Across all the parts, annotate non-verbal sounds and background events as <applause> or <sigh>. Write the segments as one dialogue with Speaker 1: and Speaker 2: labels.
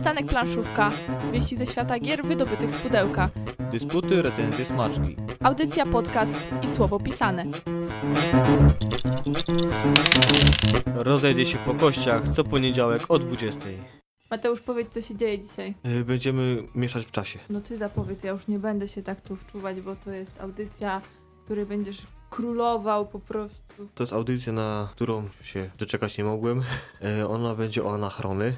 Speaker 1: Przystanek Planszówka. Wieści ze świata gier wydobytych z pudełka.
Speaker 2: Dysputy, recenzje, smaczki.
Speaker 1: Audycja, podcast i słowo pisane.
Speaker 2: Rozejdzie się po kościach co poniedziałek o 20.
Speaker 1: Mateusz, powiedz, co się dzieje dzisiaj.
Speaker 2: Y, Będziemy mieszać w czasie.
Speaker 1: No ty zapowiedz, ja już nie będę się tak tu wczuwać, bo to jest audycja, w której będziesz królował po prostu.
Speaker 2: To jest audycja, na którą się doczekać nie mogłem. Y, Ona będzie o anachrony.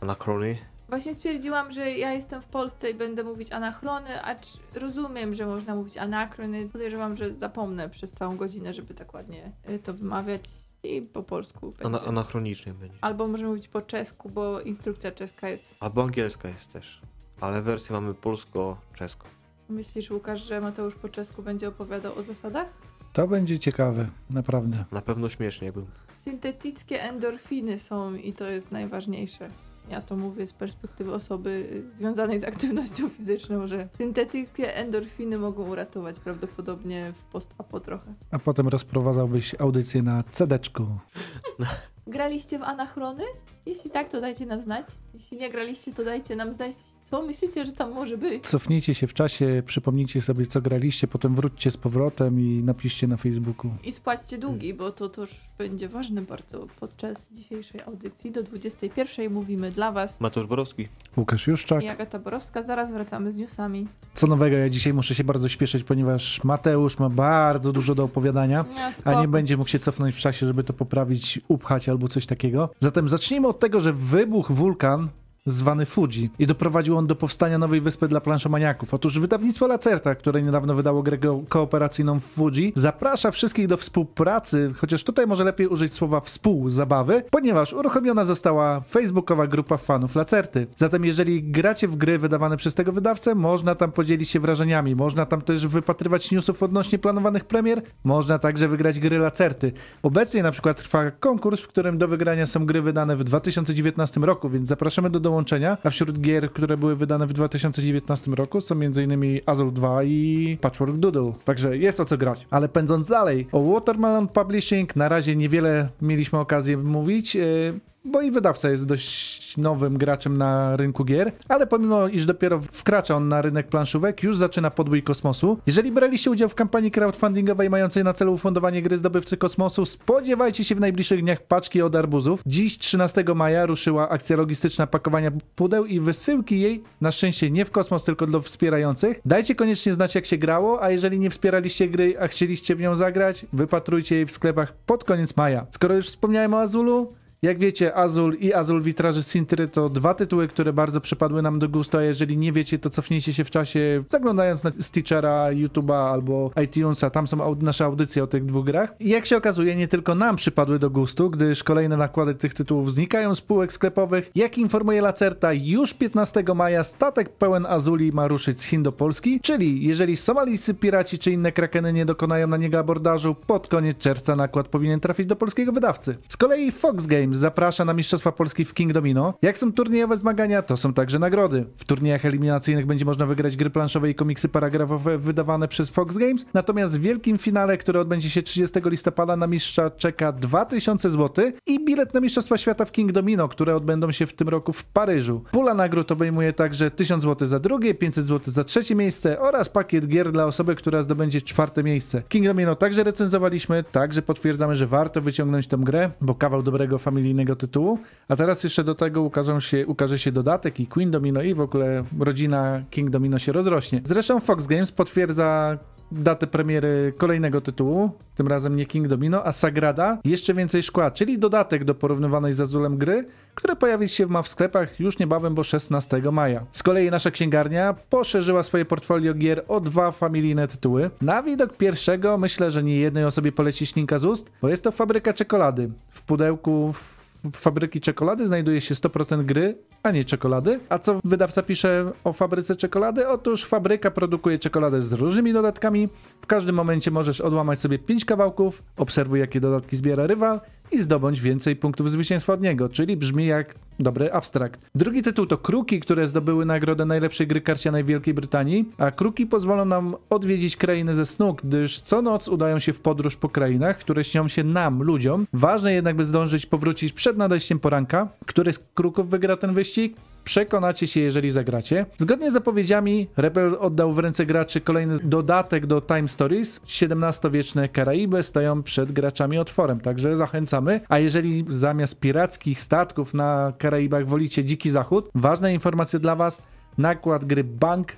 Speaker 2: Anachrony.
Speaker 1: Właśnie stwierdziłam, że ja jestem w Polsce i będę mówić anachrony, acz rozumiem, że można mówić anakrony. Podejrzewam, że zapomnę przez całą godzinę, żeby tak ładnie y, to wymawiać i po polsku będzie.
Speaker 2: Ana anachronicznie będzie.
Speaker 1: Albo możemy mówić po czesku, bo instrukcja czeska jest.
Speaker 2: Albo angielska jest też. Ale wersję mamy polsko-czeską.
Speaker 1: Myślisz, Łukasz, że Mateusz po czesku będzie opowiadał o zasadach?
Speaker 3: To będzie ciekawe, naprawdę.
Speaker 2: Na pewno śmiesznie bym.
Speaker 1: Syntetyckie endorfiny są i to jest najważniejsze. Ja to mówię z perspektywy osoby y, związanej z aktywnością fizyczną, że syntetyckie endorfiny mogą uratować prawdopodobnie w post-apo trochę.
Speaker 3: A potem rozprowadzałbyś audycję na cedeczku. <laughs>
Speaker 1: Graliście w anachrony? Jeśli tak, to dajcie nam znać. Jeśli nie graliście, to dajcie nam znać, co myślicie, że tam może być.
Speaker 3: Cofnijcie się w czasie, przypomnijcie sobie, co graliście, potem wróćcie z powrotem i napiszcie na Facebooku.
Speaker 1: I spłaćcie długi, bo to też będzie ważne bardzo podczas dzisiejszej audycji. Do 21 mówimy dla Was.
Speaker 2: Mateusz Borowski.
Speaker 3: Łukasz Juszczak.
Speaker 1: I Agata Borowska. Zaraz wracamy z newsami.
Speaker 3: Co nowego, ja dzisiaj muszę się bardzo śpieszyć, ponieważ Mateusz ma bardzo dużo do opowiadania.
Speaker 1: Ja,
Speaker 3: A nie będzie mógł się cofnąć w czasie, żeby to poprawić, upchać albo coś takiego. Zatem zacznijmy od tego, że wybuchł wulkan zwany Fuji i doprowadził on do powstania nowej wyspy dla planszomaniaków. Otóż wydawnictwo Lacerta, które niedawno wydało grę ko- kooperacyjną Fuji, zaprasza wszystkich do współpracy, chociaż tutaj może lepiej użyć słowa współzabawy, ponieważ uruchomiona została facebookowa grupa fanów Lacerty. Zatem jeżeli gracie w gry wydawane przez tego wydawcę, można tam podzielić się wrażeniami, można tam też wypatrywać newsów odnośnie planowanych premier, można także wygrać gry Lacerty. Obecnie na przykład trwa konkurs, w którym do wygrania są gry wydane w 2019 roku, więc zapraszamy do dołączenia. A wśród gier, które były wydane w 2019 roku są m.in. Azul 2 i Patchwork Doodle. Także jest o co grać. Ale pędząc dalej, o Watermelon Publishing na razie niewiele mieliśmy okazję mówić. Bo i wydawca jest dość nowym graczem na rynku gier, ale pomimo iż dopiero wkracza on na rynek planszówek, już zaczyna podbój kosmosu. Jeżeli braliście udział w kampanii crowdfundingowej mającej na celu ufundowanie gry Zdobywcy Kosmosu, spodziewajcie się w najbliższych dniach paczki od arbuzów. Dziś, 13 maja, ruszyła akcja logistyczna pakowania pudeł i wysyłki jej, na szczęście nie w kosmos, tylko dla wspierających. Dajcie koniecznie znać, jak się grało, a jeżeli nie wspieraliście gry, a chcieliście w nią zagrać, wypatrujcie jej w sklepach pod koniec maja. Skoro już wspomniałem o Azulu, jak wiecie, Azul i Azul Witraży Sintry to dwa tytuły, które bardzo przypadły nam do gustu, a jeżeli nie wiecie, to cofnijcie się w czasie, zaglądając na Stitchera, YouTube'a albo iTunesa, tam są nasze audycje o tych dwóch grach. I jak się okazuje, nie tylko nam przypadły do gustu, gdyż kolejne nakłady tych tytułów znikają z półek sklepowych. Jak informuje Lacerta, już 15 maja statek pełen Azuli ma ruszyć z Chin do Polski, czyli jeżeli somalijscy piraci czy inne krakeny nie dokonają na niego abordażu, pod koniec czerwca nakład powinien trafić do polskiego wydawcy. Z kolei Fox Games zaprasza na Mistrzostwa Polski w King Domino. Jak są turniejowe zmagania, to są także nagrody. W turniejach eliminacyjnych będzie można wygrać gry planszowe i komiksy paragrafowe wydawane przez Fox Games, natomiast w wielkim finale, które odbędzie się 30 listopada na mistrza czeka 2000 zł i bilet na Mistrzostwa Świata w King Domino, które odbędą się w tym roku w Paryżu. Pula nagród obejmuje także 1000 zł za drugie, 500 zł za trzecie miejsce oraz pakiet gier dla osoby, która zdobędzie czwarte miejsce. King Domino także recenzowaliśmy, także potwierdzamy, że warto wyciągnąć tę grę, bo kawał dobrego familijnego tytułu. A teraz jeszcze do tego ukażą się, ukaże się dodatek i Queen Domino i w ogóle rodzina King Domino się rozrośnie. Zresztą Fox Games potwierdza datę premiery kolejnego tytułu, tym razem nie King Domino, a Sagrada, jeszcze więcej szkła, czyli dodatek do porównywanej z Azulem gry, które pojawić się ma w sklepach już niebawem, bo 16 maja. Z kolei nasza księgarnia poszerzyła swoje portfolio gier o dwa familijne tytuły. Na widok pierwszego myślę, że nie jednej osobie poleci ślinka z ust, bo jest to fabryka czekolady. W pudełku w fabryki czekolady znajduje się 100% gry, a nie czekolady. A co wydawca pisze o fabryce czekolady? Otóż fabryka produkuje czekoladę z różnymi dodatkami. W każdym momencie możesz odłamać sobie 5 kawałków, obserwuj jakie dodatki zbiera rywal i zdobądź więcej punktów zwycięstwa od niego, czyli brzmi jak dobry abstrakt. Drugi tytuł to Kruki, które zdobyły nagrodę najlepszej gry karcianej w Wielkiej Brytanii, a Kruki pozwolą nam odwiedzić krainy ze snu, gdyż co noc udają się w podróż po krainach, które śnią się nam, ludziom. Ważne jednak, by zdążyć powrócić przed nadejściem poranka. Który z Kruków wygra ten wyścig? Przekonacie się, jeżeli zagracie. Zgodnie z zapowiedziami, Rebel oddał w ręce graczy kolejny dodatek do Time Stories. XVII-wieczne Karaiby stoją przed graczami otworem, także zachęcamy. A jeżeli zamiast pirackich statków na Karaibach wolicie Dziki Zachód, ważna informacja dla Was, nakład gry Bank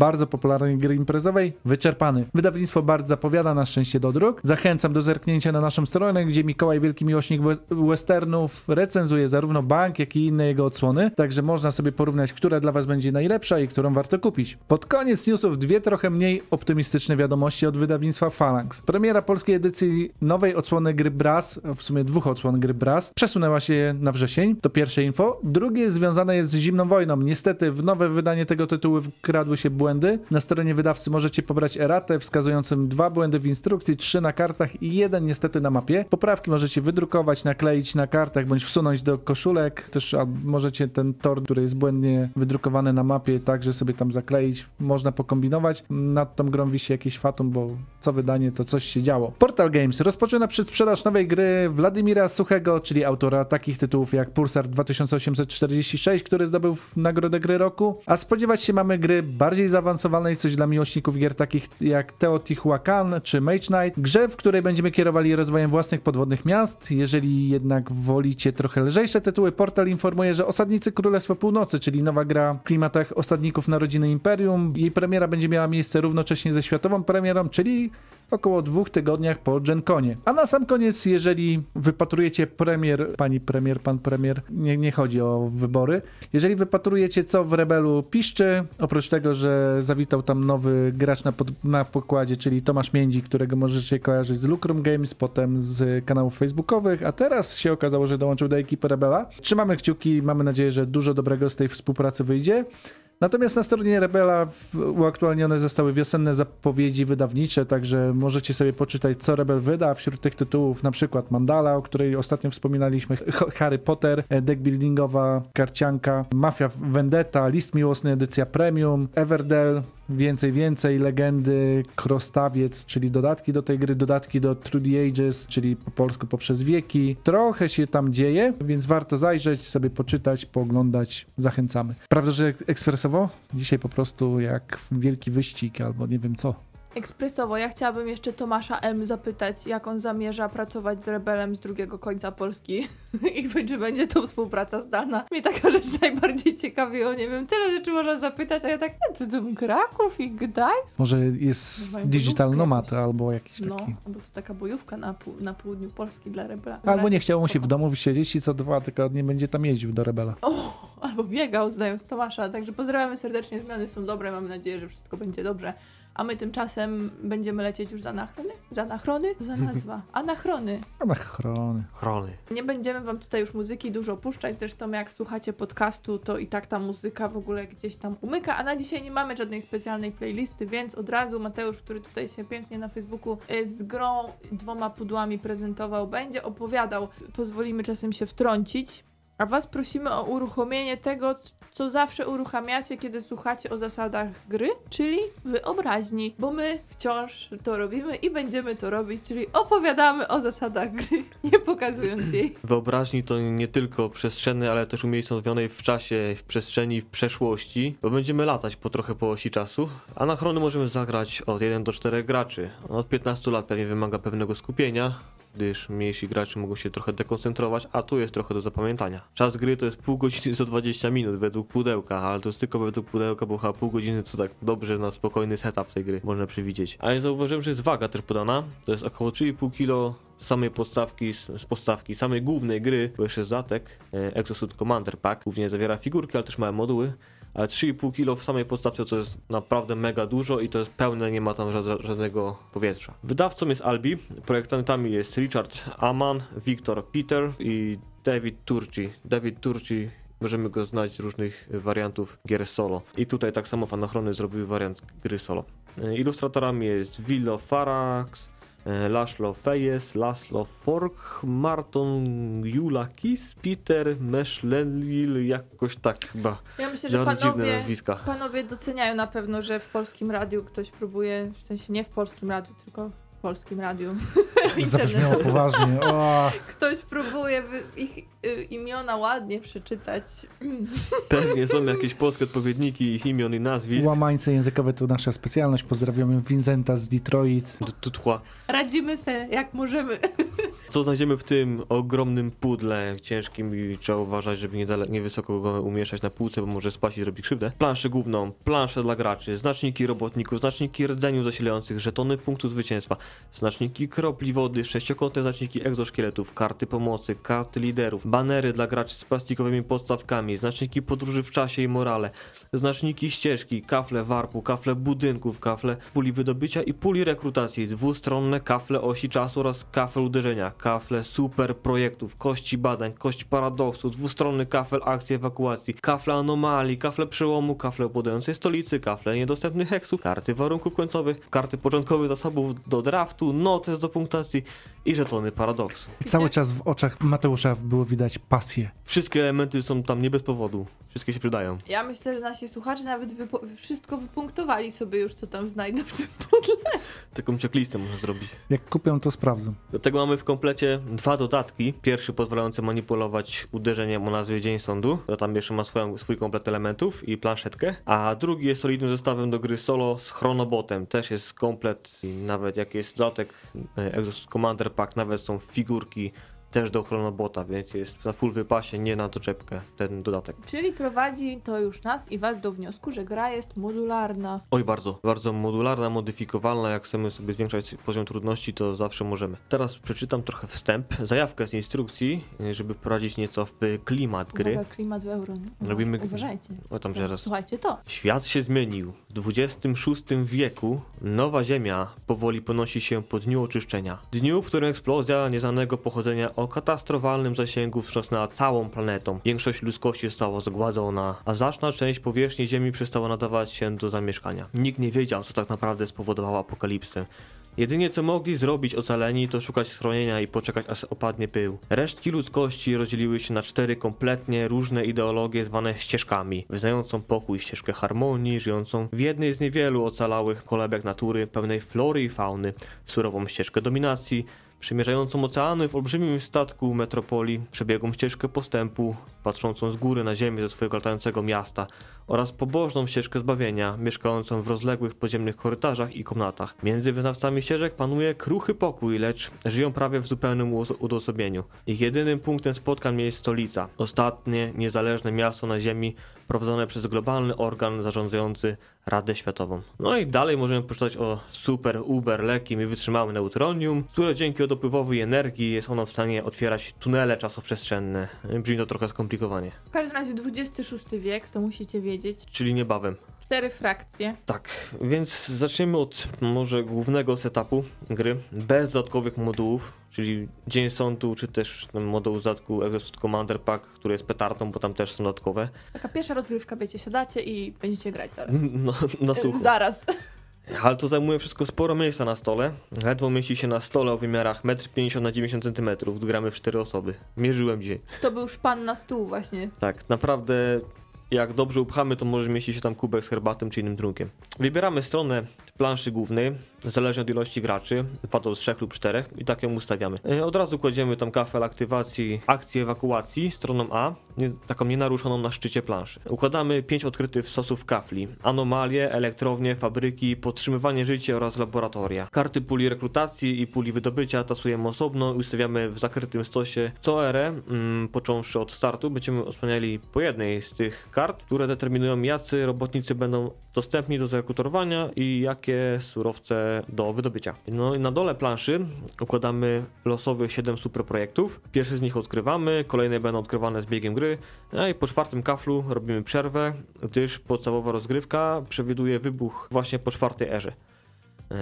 Speaker 3: bardzo popularnej gry imprezowej, wyczerpany. Wydawnictwo bardzo zapowiada na szczęście do dróg. Zachęcam do zerknięcia na naszą stronę, gdzie Mikołaj, wielki miłośnik we- westernów, recenzuje zarówno bank, jak i inne jego odsłony, także można sobie porównać, która dla Was będzie najlepsza i którą warto kupić. Pod koniec newsów dwie trochę mniej optymistyczne wiadomości od wydawnictwa Phalanx. Premiera polskiej edycji nowej odsłony gry Brass, w sumie dwóch odsłon gry Brass, przesunęła się na wrzesień, to pierwsze info. Drugie związane jest z zimną wojną. Niestety w nowe wydanie tego tytułu wkradły się błędy. Na stronie wydawcy możecie pobrać eratę wskazującym dwa błędy w instrukcji, trzy na kartach i jeden niestety na mapie. Poprawki możecie wydrukować, nakleić na kartach bądź wsunąć do koszulek. Też możecie ten tor, który jest błędnie wydrukowany na mapie, także sobie tam zakleić. Można pokombinować. Nad tą grą wisi jakieś fatum, bo co wydanie to coś się działo. Portal Games rozpoczyna przedsprzedaż nowej gry Władimira Suchego, czyli autora takich tytułów jak Pulsar 2846, który zdobył nagrodę gry roku. A spodziewać się mamy gry bardziej zaawansowanej, coś dla miłośników gier takich jak Teotihuacan czy Mage Knight. Grze, w której będziemy kierowali rozwojem własnych podwodnych miast. Jeżeli jednak wolicie trochę lżejsze tytuły, portal informuje, że Osadnicy Królestwa Północy, czyli nowa gra w klimatach osadników Narodziny Imperium, jej premiera będzie miała miejsce równocześnie ze światową premierą, czyli około dwóch tygodniach po GenConie. A na sam koniec, jeżeli wypatrujecie premier, pani premier, pan premier, nie, nie chodzi o wybory, jeżeli wypatrujecie co w Rebelu piszczy, oprócz tego, że zawitał tam nowy gracz na, pod, na pokładzie, czyli Tomasz Międzi, którego możecie kojarzyć z Lucrum Games, potem z kanałów facebookowych, a teraz się okazało, że dołączył do ekipy Rebela. Trzymamy kciuki, mamy nadzieję, że dużo dobrego z tej współpracy wyjdzie. Natomiast na stronie Rebela uaktualnione zostały wiosenne zapowiedzi wydawnicze, także możecie sobie poczytać, co Rebel wyda. Wśród tych tytułów na przykład Mandala, o której ostatnio wspominaliśmy, Harry Potter, e, deckbuildingowa karcianka, Mafia Vendetta, List Miłosny edycja Premium, Everdell, Więcej, więcej, legendy, Krostawiec, czyli dodatki do tej gry, dodatki do Through the Ages, czyli po polsku poprzez wieki. Trochę się tam dzieje, więc warto zajrzeć, sobie poczytać, pooglądać. Zachęcamy. Prawda, że ekspresowo? Dzisiaj po prostu jak wielki wyścig albo nie wiem co.
Speaker 1: Ekspresowo, ja chciałabym jeszcze Tomasza M. zapytać, jak on zamierza pracować z Rebelem z drugiego końca Polski <laughs> i czy będzie to współpraca zdalna. Mnie taka rzecz najbardziej ciekawi, o nie wiem, tyle rzeczy można zapytać, a ja tak, "E, co to Kraków i Gdańsk?
Speaker 3: Może jest digital nomad albo jakiś
Speaker 1: No,
Speaker 3: taki.
Speaker 1: albo to taka bojówka na, pół, na południu Polski dla Rebela.
Speaker 3: Albo nie chciało mu się w domu siedzieć i co dwa tygodnie będzie tam jeździł do Rebela.
Speaker 1: O, albo biegał, znając Tomasza. Także pozdrawiamy serdecznie, zmiany są dobre, mamy nadzieję, że wszystko będzie dobrze. A my tymczasem będziemy lecieć już za anachrony? Za anachrony? Co za <laughs> nazwa? Anachrony.
Speaker 3: Anachrony.
Speaker 2: Chrony.
Speaker 1: Nie będziemy wam tutaj już muzyki dużo puszczać, zresztą jak słuchacie podcastu, to i tak ta muzyka w ogóle gdzieś tam umyka, a na dzisiaj nie mamy żadnej specjalnej playlisty, więc od razu Mateusz, który tutaj się pięknie na Facebooku y, z grą dwoma pudłami prezentował, będzie opowiadał. Pozwolimy czasem się wtrącić. A Was prosimy o uruchomienie tego, co zawsze uruchamiacie, kiedy słuchacie o zasadach gry, czyli wyobraźni, bo my wciąż to robimy i będziemy to robić, czyli opowiadamy o zasadach gry, <laughs> nie pokazując jej. <clears throat>
Speaker 2: Wyobraźni to nie tylko przestrzennej, ale też umiejscowionej w czasie, w przestrzeni, w przeszłości, bo będziemy latać po trochę po osi czasu. Anachrony możemy zagrać od 1 do 4 graczy. Od 15 lat pewnie wymaga pewnego skupienia, gdyż mniejsi gracze mogą się trochę dekoncentrować, a tu jest trochę do zapamiętania. Czas gry to jest pół godziny 120 minut według pudełka, ale to jest tylko według pudełka, bo chyba pół godziny to tak dobrze na spokojny setup tej gry można przewidzieć. Ale zauważyłem, że jest waga też podana, to jest około 3,5 kg samej podstawki, z podstawki, samej głównej gry, bo jeszcze dodatek, e, Exosuit Commander Pack, głównie zawiera figurki, ale też małe moduły, ale 3,5 kg w samej podstawce to jest naprawdę mega dużo i to jest pełne, nie ma tam ża- żadnego powietrza. Wydawcą jest Albi, projektantami jest Richard Aman, Victor Peter i David Turci. David Turci Możemy go znać z różnych wariantów gier solo. I tutaj tak samo Fanachrony zrobiły wariant gry solo. E, Ilustratorami jest Willo Farax, Laszlo Fejes, Laszlo Fork, Marton Julakis, Peter Meszlenil, jakoś tak chyba.
Speaker 1: Ja myślę, że panowie,
Speaker 2: nazwiska.
Speaker 1: panowie doceniają na pewno, że w polskim radiu ktoś próbuje, w sensie nie w polskim radiu, tylko polskim radiu. <laughs>
Speaker 3: Zabrzmiało poważnie. O,
Speaker 1: Ktoś próbuje ich y, imiona ładnie przeczytać.
Speaker 2: Pewnie są jakieś polskie odpowiedniki ich imion i nazwisk.
Speaker 3: łamańce językowe to nasza specjalność. Pozdrawiamy Vincenta z Detroit.
Speaker 2: Tu- tu tchła.
Speaker 1: Radzimy se jak możemy.
Speaker 2: Co znajdziemy w tym ogromnym pudle ciężkim i trzeba uważać, żeby nie, nie wysoko go umieszczać na półce, bo może spaść i zrobi krzywdę. Planszę główną, planszę dla graczy, znaczniki robotników, znaczniki rdzeniu zasilających, żetony punktu zwycięstwa, znaczniki kropli wody, sześciokątne znaczniki egzoszkieletów, karty pomocy, karty liderów, banery dla graczy z plastikowymi podstawkami, znaczniki podróży w czasie i morale, znaczniki ścieżki, kafle warpu, kafle budynków, kafle puli wydobycia i puli rekrutacji, dwustronne kafle osi czasu oraz kafel uderzenia, kafle super projektów, kości badań, kość paradoksu, dwustronny kafel akcji ewakuacji, kafle anomalii, kafle przełomu, kafle opładającej stolicy, kafle niedostępnych heksów, karty warunków końcowych, karty początkowych zasobów do draftu, notes do punktacji i żetony paradoksu.
Speaker 3: Cały czas w oczach Mateusza było widać pasję.
Speaker 2: Wszystkie elementy są tam nie bez powodu. Wszystkie się przydają.
Speaker 1: Ja myślę, że nasi słuchacze nawet wypo- wszystko wypunktowali sobie już, co tam znajdą w tym pudle.
Speaker 2: Taką checklistę można zrobić.
Speaker 3: Jak kupią, to sprawdzą.
Speaker 2: Do tego mamy w komplecie dwa dodatki. Pierwszy pozwalający manipulować uderzeniem o nazwie Dzień Sądu. To tam jeszcze ma swoją, swój komplet elementów i planszetkę. A drugi jest solidnym zestawem do gry solo z Chronobotem. Też jest komplet i nawet jak jest dodatek e, Exos Commander Pack, nawet są figurki też do Chronobota, więc jest na full wypasie, nie na doczepkę ten dodatek.
Speaker 1: Czyli prowadzi to już nas i was do wniosku, że gra jest modularna.
Speaker 2: Oj, bardzo, bardzo modularna, modyfikowalna. Jak chcemy sobie zwiększać poziom trudności, to zawsze możemy. Teraz przeczytam trochę wstęp, zajawkę z instrukcji, żeby wprowadzić nieco w klimat gry.
Speaker 1: Uwaga, klimat w euro. nie?
Speaker 2: Robimy-
Speaker 1: Uważajcie.
Speaker 2: O tam zaraz.
Speaker 1: Słuchajcie to.
Speaker 2: Świat się zmienił. W XXVI wieku nowa Ziemia powoli ponosi się po dniu oczyszczenia. Dniu, w którym eksplozja nieznanego pochodzenia o katastrofalnym zasięgu wstrząsnęła całą planetą. Większość ludzkości została zgładzona, a znaczna część powierzchni Ziemi przestała nadawać się do zamieszkania. Nikt nie wiedział, co tak naprawdę spowodowało apokalipsę. Jedynie co mogli zrobić ocaleni to szukać schronienia i poczekać aż opadnie pył. Resztki ludzkości rozdzieliły się na cztery kompletnie różne ideologie zwane ścieżkami, wyznającą pokój ścieżkę harmonii, żyjącą w jednej z niewielu ocalałych kolebek natury pełnej flory i fauny, surową ścieżkę dominacji, przemierzającą oceany w olbrzymim statku metropolii, przebiegłą ścieżkę postępu, patrzącą z góry na ziemię ze swojego latającego miasta oraz pobożną ścieżkę zbawienia, mieszkającą w rozległych podziemnych korytarzach i komnatach. Między wyznawcami ścieżek panuje kruchy pokój, lecz żyją prawie w zupełnym odosobnieniu. Ich jedynym punktem spotkań jest stolica, ostatnie niezależne miasto na ziemi prowadzone przez globalny organ zarządzający Radę Światową. No i dalej możemy poczytać o super, uber, lekkim i wytrzymałym neutronium, które dzięki dopływowi energii jest ono w stanie otwierać tunele czasoprzestrzenne. Brzmi to trochę skomplikowanie.
Speaker 1: W każdym razie XXVI wiek, to musicie wiedzieć.
Speaker 2: Czyli niebawem.
Speaker 1: Cztery frakcje.
Speaker 2: Tak, więc zaczniemy od może głównego setupu gry, bez dodatkowych modułów, czyli Dzień Sądu, czy też ten moduł z dodatku Exhaust Commander Pack, który jest petardą, bo tam też są dodatkowe.
Speaker 1: Taka pierwsza rozgrywka, wiecie, siadacie i będziecie grać zaraz.
Speaker 2: No, na sucho. <laughs>
Speaker 1: Zaraz.
Speaker 2: Ale to zajmuje wszystko sporo miejsca na stole. Ledwo mieści się na stole o wymiarach 1,50 na 90 cm. Gramy w 4 osoby. Mierzyłem dzisiaj.
Speaker 1: To był szpan na stół właśnie.
Speaker 2: Tak, naprawdę jak dobrze upchamy, to może mieści się tam kubek z herbatą czy innym trunkiem. Wybieramy stronę planszy głównej, zależnie od ilości graczy, 2 do 3 lub 4 i tak ją ustawiamy. E, Od razu kładziemy tam kafel aktywacji akcji ewakuacji stroną A, nie, taką nienaruszoną na szczycie planszy. Układamy 5 odkrytych stosów kafli, anomalie, elektrownie, fabryki, podtrzymywanie życia oraz laboratoria. Karty puli rekrutacji i puli wydobycia tasujemy osobno i ustawiamy w zakrytym stosie co erę, mm, począwszy od startu, będziemy osłaniali po jednej z tych kart, które determinują jacy robotnicy będą dostępni do zarekrutowania i jakie surowce do wydobycia. No i na dole planszy układamy losowych 7 super projektów. Pierwszy z nich odkrywamy, kolejne będą odkrywane z biegiem gry, no i po czwartym kaflu robimy przerwę, gdyż podstawowa rozgrywka przewiduje wybuch właśnie po czwartej erze.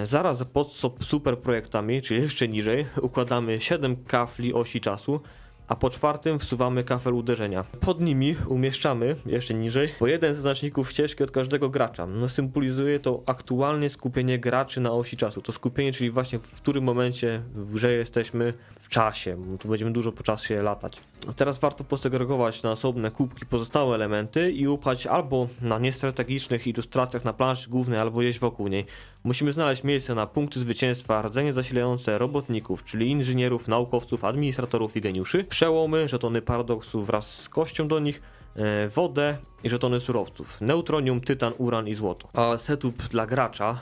Speaker 2: Zaraz pod super projektami, czyli jeszcze niżej, układamy 7 kafli osi czasu, a po czwartym wsuwamy kafel uderzenia. Pod nimi umieszczamy, jeszcze niżej, po jeden ze znaczników ścieżki od każdego gracza. No, symbolizuje to aktualnie skupienie graczy na osi czasu. To skupienie, czyli właśnie w którym momencie w jesteśmy w czasie. Tu będziemy dużo po czasie latać. A Teraz warto posegregować na osobne kubki pozostałe elementy i upchać albo na niestrategicznych ilustracjach na planszy głównej, albo gdzieś wokół niej. Musimy znaleźć miejsce na punkty zwycięstwa, rdzenie zasilające robotników, czyli inżynierów, naukowców, administratorów i geniuszy, przełomy, żetony paradoksu wraz z kością do nich, e, wodę i żetony surowców, neutronium, tytan, uran i złoto. A setup dla gracza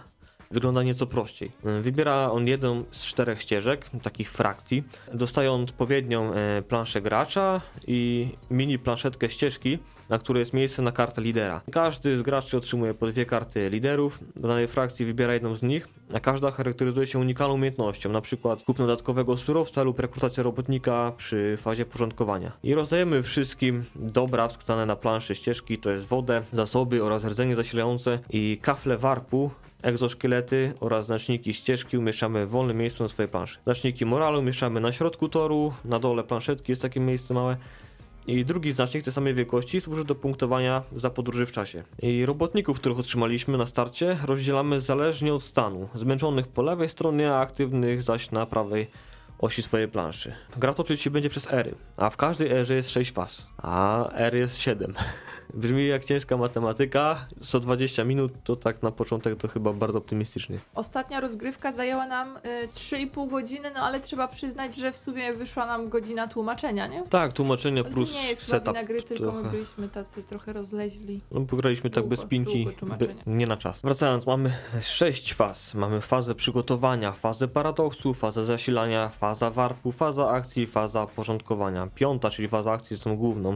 Speaker 2: wygląda nieco prościej. E, Wybiera on jedną z czterech ścieżek, takich frakcji. Dostaje odpowiednią e, planszę gracza i mini planszetkę ścieżki, na której jest miejsce na kartę lidera. Każdy z graczy otrzymuje po dwie karty liderów. Do danej frakcji wybiera jedną z nich, a każda charakteryzuje się unikalną umiejętnością, przykład kupno dodatkowego surowca lub rekrutacja robotnika przy fazie porządkowania. I rozdajemy wszystkim dobra wskazane na planszy ścieżki, to jest wodę, zasoby oraz rdzenie zasilające i kafle warpu egzoszkielety oraz znaczniki ścieżki umieszczamy w wolnym miejscu na swojej planszy. Znaczniki moralu umieszczamy na środku toru, na dole planszetki jest takie miejsce małe. I drugi znacznik tej samej wielkości służy do punktowania za podróży w czasie. I robotników, których otrzymaliśmy na starcie, rozdzielamy zależnie od stanu. Zmęczonych po lewej stronie, a aktywnych zaś na prawej osi swojej planszy. Gra toczyć się będzie przez ery, a w każdej erze jest 6 faz, a er jest 7. <laughs> Brzmi jak ciężka matematyka, 120 minut to tak na początek to chyba bardzo optymistycznie.
Speaker 1: Ostatnia rozgrywka zajęła nam y, 3,5 godziny, no ale trzeba przyznać, że w sumie wyszła nam godzina tłumaczenia, nie?
Speaker 2: Tak, tłumaczenie
Speaker 1: Ale
Speaker 2: plus
Speaker 1: to nie jest
Speaker 2: setup.
Speaker 1: gry, tylko my
Speaker 2: trochę.
Speaker 1: byliśmy tacy trochę rozleźli.
Speaker 2: No, pograliśmy tak
Speaker 1: Długo,
Speaker 2: bez pinki, by, nie na czas. Wracając, mamy sześć faz. Mamy fazę przygotowania, fazę paradoksu, fazę zasilania, faza warpu, faza akcji, faza porządkowania. Piąta, czyli faza akcji jest tą główną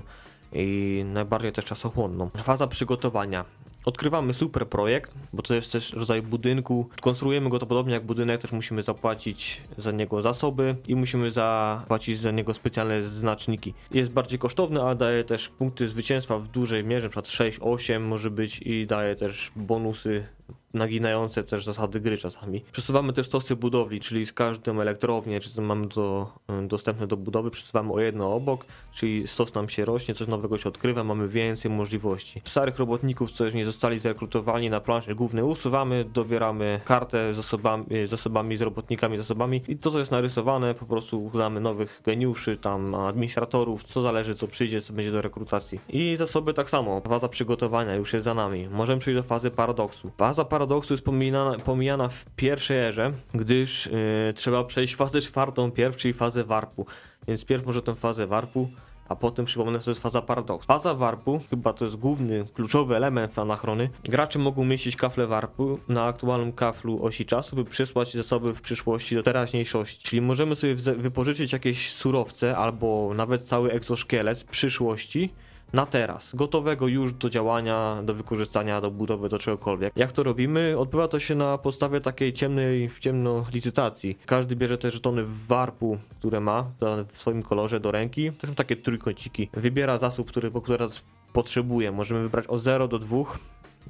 Speaker 2: i najbardziej też czasochłonną. Faza przygotowania. Odkrywamy super projekt, bo to jest też rodzaj budynku. Konstruujemy go to podobnie jak budynek, też musimy zapłacić za niego zasoby i musimy zapłacić za niego specjalne znaczniki. Jest bardziej kosztowny, ale daje też punkty zwycięstwa w dużej mierze, np. 6, 8 może być i daje też bonusy naginające też zasady gry czasami. Przesuwamy też stosy budowli, czyli z każdą elektrownię, czy mamy do, y, dostępne do budowy, przesuwamy o jedno obok, czyli stos nam się rośnie, coś nowego się odkrywa, mamy więcej możliwości. Starych robotników, co już nie zostali zrekrutowani na planszy głównej, usuwamy, dobieramy kartę z osobami, y, z osobami, z robotnikami, z osobami i to, co jest narysowane, po prostu układamy nowych geniuszy, tam administratorów, co zależy, co przyjdzie, co będzie do rekrutacji. I zasoby tak samo, faza przygotowania już jest za nami. Możemy przejść do fazy paradoksu. Faza paradoksu jest pomijana, pomijana w pierwszej erze, gdyż yy, trzeba przejść fazę czwartą pierw, czyli fazę warpu. Więc pierw może tę fazę warpu, a potem przypomnę, to jest faza paradoksu. Faza warpu, chyba to jest główny, kluczowy element anachrony. Gracze mogą mieścić kafle warpu na aktualnym kaflu osi czasu, by przysłać zasoby w przyszłości do teraźniejszości. Czyli możemy sobie wypożyczyć jakieś surowce albo nawet cały egzoszkielet przyszłości na teraz, gotowego już do działania, do wykorzystania, do budowy, do czegokolwiek. Jak to robimy? Odbywa to się na podstawie takiej ciemnej, w ciemno licytacji. Każdy bierze te żetony w warpu, które ma w- swoim kolorze do ręki. To są takie trójkąciki. Wybiera zasób, który, po który potrzebuje. Możemy wybrać od 0 do 2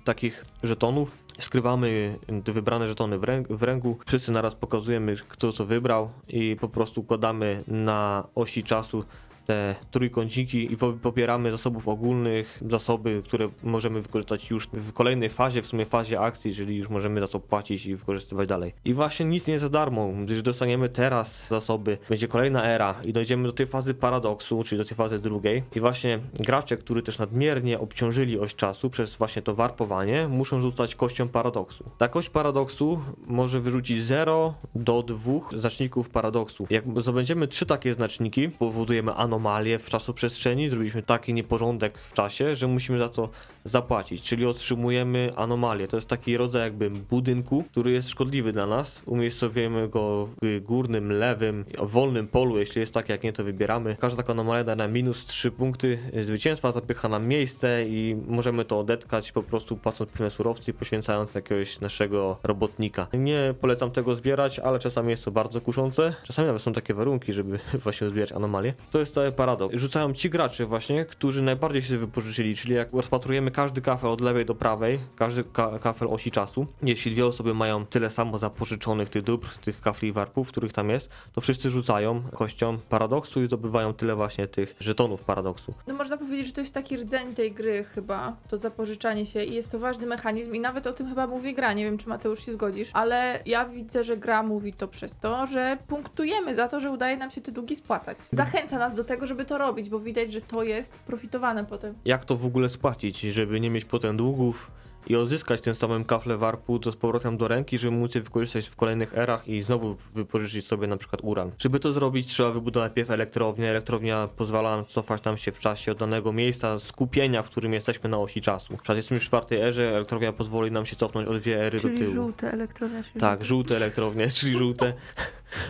Speaker 2: takich żetonów. Skrywamy wybrane żetony w, ręk, w ręku. Wszyscy naraz pokazujemy, kto co wybrał i po prostu układamy na osi czasu te trójkąciki i po- pobieramy zasobów ogólnych, zasoby, które możemy wykorzystać już w kolejnej fazie, w sumie fazie akcji, czyli już możemy za to płacić i wykorzystywać dalej. I właśnie nic nie jest za darmo, gdyż dostaniemy teraz zasoby, będzie kolejna era i dojdziemy do tej fazy paradoksu, czyli do tej fazy drugiej i właśnie gracze, którzy też nadmiernie obciążyli oś czasu przez właśnie to warpowanie, muszą rzucać kością paradoksu. Ta kość paradoksu może wyrzucić 0 do 2 znaczników paradoksu. Jak zdobędziemy trzy takie znaczniki, powodujemy anomalię w czasoprzestrzeni, zrobiliśmy taki nieporządek w czasie, że musimy za to zapłacić, czyli otrzymujemy anomalię. To jest taki rodzaj jakby budynku, który jest szkodliwy dla nas. Umiejscowimy go w górnym, lewym, wolnym polu, jeśli jest tak, jak nie, to wybieramy. Każda taka anomalia da nam minus 3 punkty zwycięstwa, zapycha nam miejsce i możemy to odetkać po prostu płacąc pewne surowce i poświęcając jakiegoś naszego robotnika. Nie polecam tego zbierać, ale czasami jest to bardzo kuszące. Czasami nawet są takie warunki, żeby <laughs> właśnie zbierać anomalie. To jest cały paradoks. Rzucają ci gracze właśnie, którzy najbardziej się wypożyczyli, czyli jak rozpatrujemy każdy kafel od lewej do prawej, każdy ka kafel osi czasu, jeśli dwie osoby mają tyle samo zapożyczonych tych dóbr, tych kafli i warpów, których tam jest, to wszyscy rzucają kością paradoksu i zdobywają tyle właśnie tych żetonów paradoksu.
Speaker 1: No można powiedzieć, że to jest taki rdzeń tej gry chyba, to zapożyczanie się i jest to ważny mechanizm i nawet o tym chyba mówi gra, nie wiem czy Mateusz się zgodzisz, ale ja widzę, że gra mówi to przez to, że punktujemy za to, że udaje nam się te długi spłacać. Zachęca nas do tego, żeby to robić, bo widać, że to jest profitowane potem.
Speaker 2: Jak to w ogóle spłacić, żeby nie mieć potem długów, i odzyskać ten samym kafle warpu do z powrotem do ręki, żeby móc je wykorzystać w kolejnych erach i znowu wypożyczyć sobie na przykład uran. Żeby to zrobić, trzeba wybudować najpierw elektrownię. Elektrownia pozwala nam cofać tam się w czasie od danego miejsca skupienia, w którym jesteśmy na osi czasu. Przykład jesteśmy w czwartej erze, elektrownia pozwoli nam się cofnąć o dwie ery do
Speaker 1: Czyli
Speaker 2: tyłu.
Speaker 1: żółte elektrownie. czyli
Speaker 2: Tak,
Speaker 1: żółte.
Speaker 2: żółte elektrownie, <laughs> czyli żółte.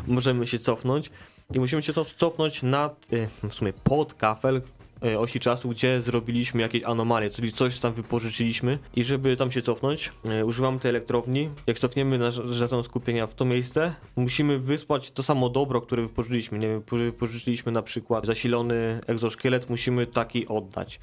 Speaker 2: Możemy się cofnąć i musimy się cof- cofnąć nad, y, w sumie pod kafel y, osi czasu, gdzie zrobiliśmy jakieś anomalie, czyli coś tam wypożyczyliśmy i żeby tam się cofnąć, y, używamy tej elektrowni. Jak cofniemy nasz żeton skupienia w to miejsce, musimy wysłać to samo dobro, które wypożyczyliśmy. Nie wiem, wypożyczyliśmy na przykład zasilony egzoszkielet, musimy taki oddać.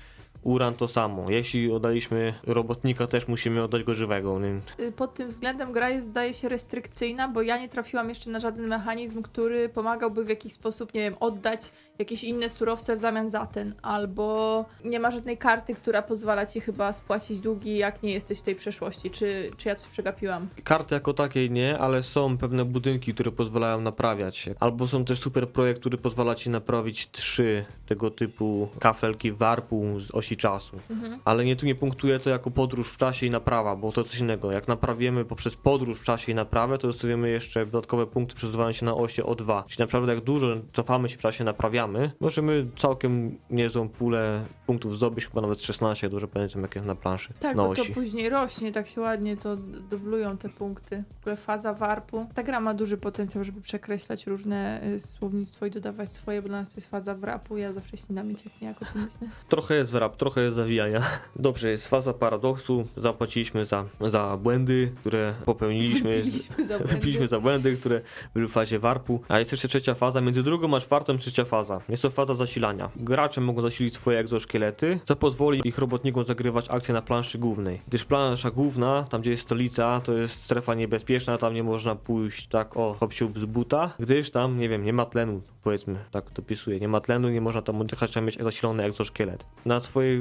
Speaker 2: Uran to samo. Jeśli oddaliśmy robotnika, też musimy oddać go żywego. Nie?
Speaker 1: Y, Pod tym względem gra jest, zdaje się, restrykcyjna, bo ja nie trafiłam jeszcze na żaden mechanizm, który pomagałby w jakiś sposób, nie wiem, oddać jakieś inne surowce w zamian za ten, albo nie ma żadnej karty, która pozwala ci chyba spłacić długi, jak nie jesteś w tej przeszłości. Czy, czy ja coś przegapiłam?
Speaker 2: Karty jako takiej nie, ale są pewne budynki, które pozwalają naprawiać się. Albo są też super projekt, który pozwala ci naprawić trzy tego typu kafelki warpu z osi czasu.
Speaker 1: Mhm.
Speaker 2: Ale nie tu nie punktuje to jako podróż w czasie i naprawa, bo to coś innego. Jak naprawimy poprzez podróż w czasie i naprawę, to dostajemy jeszcze dodatkowe punkty przesuwania się na osie O2. Czyli naprawdę jak dużo cofamy się w czasie, naprawiamy, możemy całkiem niezłą pulę punktów zdobyć, chyba nawet 16, dobrze pamiętam jak jest na planszy,
Speaker 1: Tak,
Speaker 2: na
Speaker 1: bo to
Speaker 2: osi.
Speaker 1: później rośnie, tak się ładnie to dublują te punkty. W ogóle faza warpu. Ta gra ma duży potencjał, żeby przekreślać różne y, słownictwo i dodawać swoje, bo dla nas to jest faza wrapu. Ja zawsze ślinami cieknie, jak o tym myślę.
Speaker 2: Trochę jest wrap, trochę jest zawijania. Dobrze, jest faza paradoksu. Zapłaciliśmy za, za błędy, które popełniliśmy.
Speaker 1: Wypiliśmy za.
Speaker 2: Wypiliśmy za błędy, które były w fazie warpu. A jest jeszcze trzecia faza. Między drugą a czwartą trzecia faza. Jest to faza zasilania. Gracze mogą zasilić swoje egzoszkielety, co pozwoli ich robotnikom zagrywać akcje na planszy głównej. Gdyż plansza główna, tam gdzie jest stolica, to jest strefa niebezpieczna, tam nie można pójść tak o hop siup z buta, gdyż tam, nie wiem, nie ma tlenu, powiedzmy, tak to pisuje, nie ma tlenu, nie można tam oddychać, trzeba mieć zasilony egzoszkielet. Na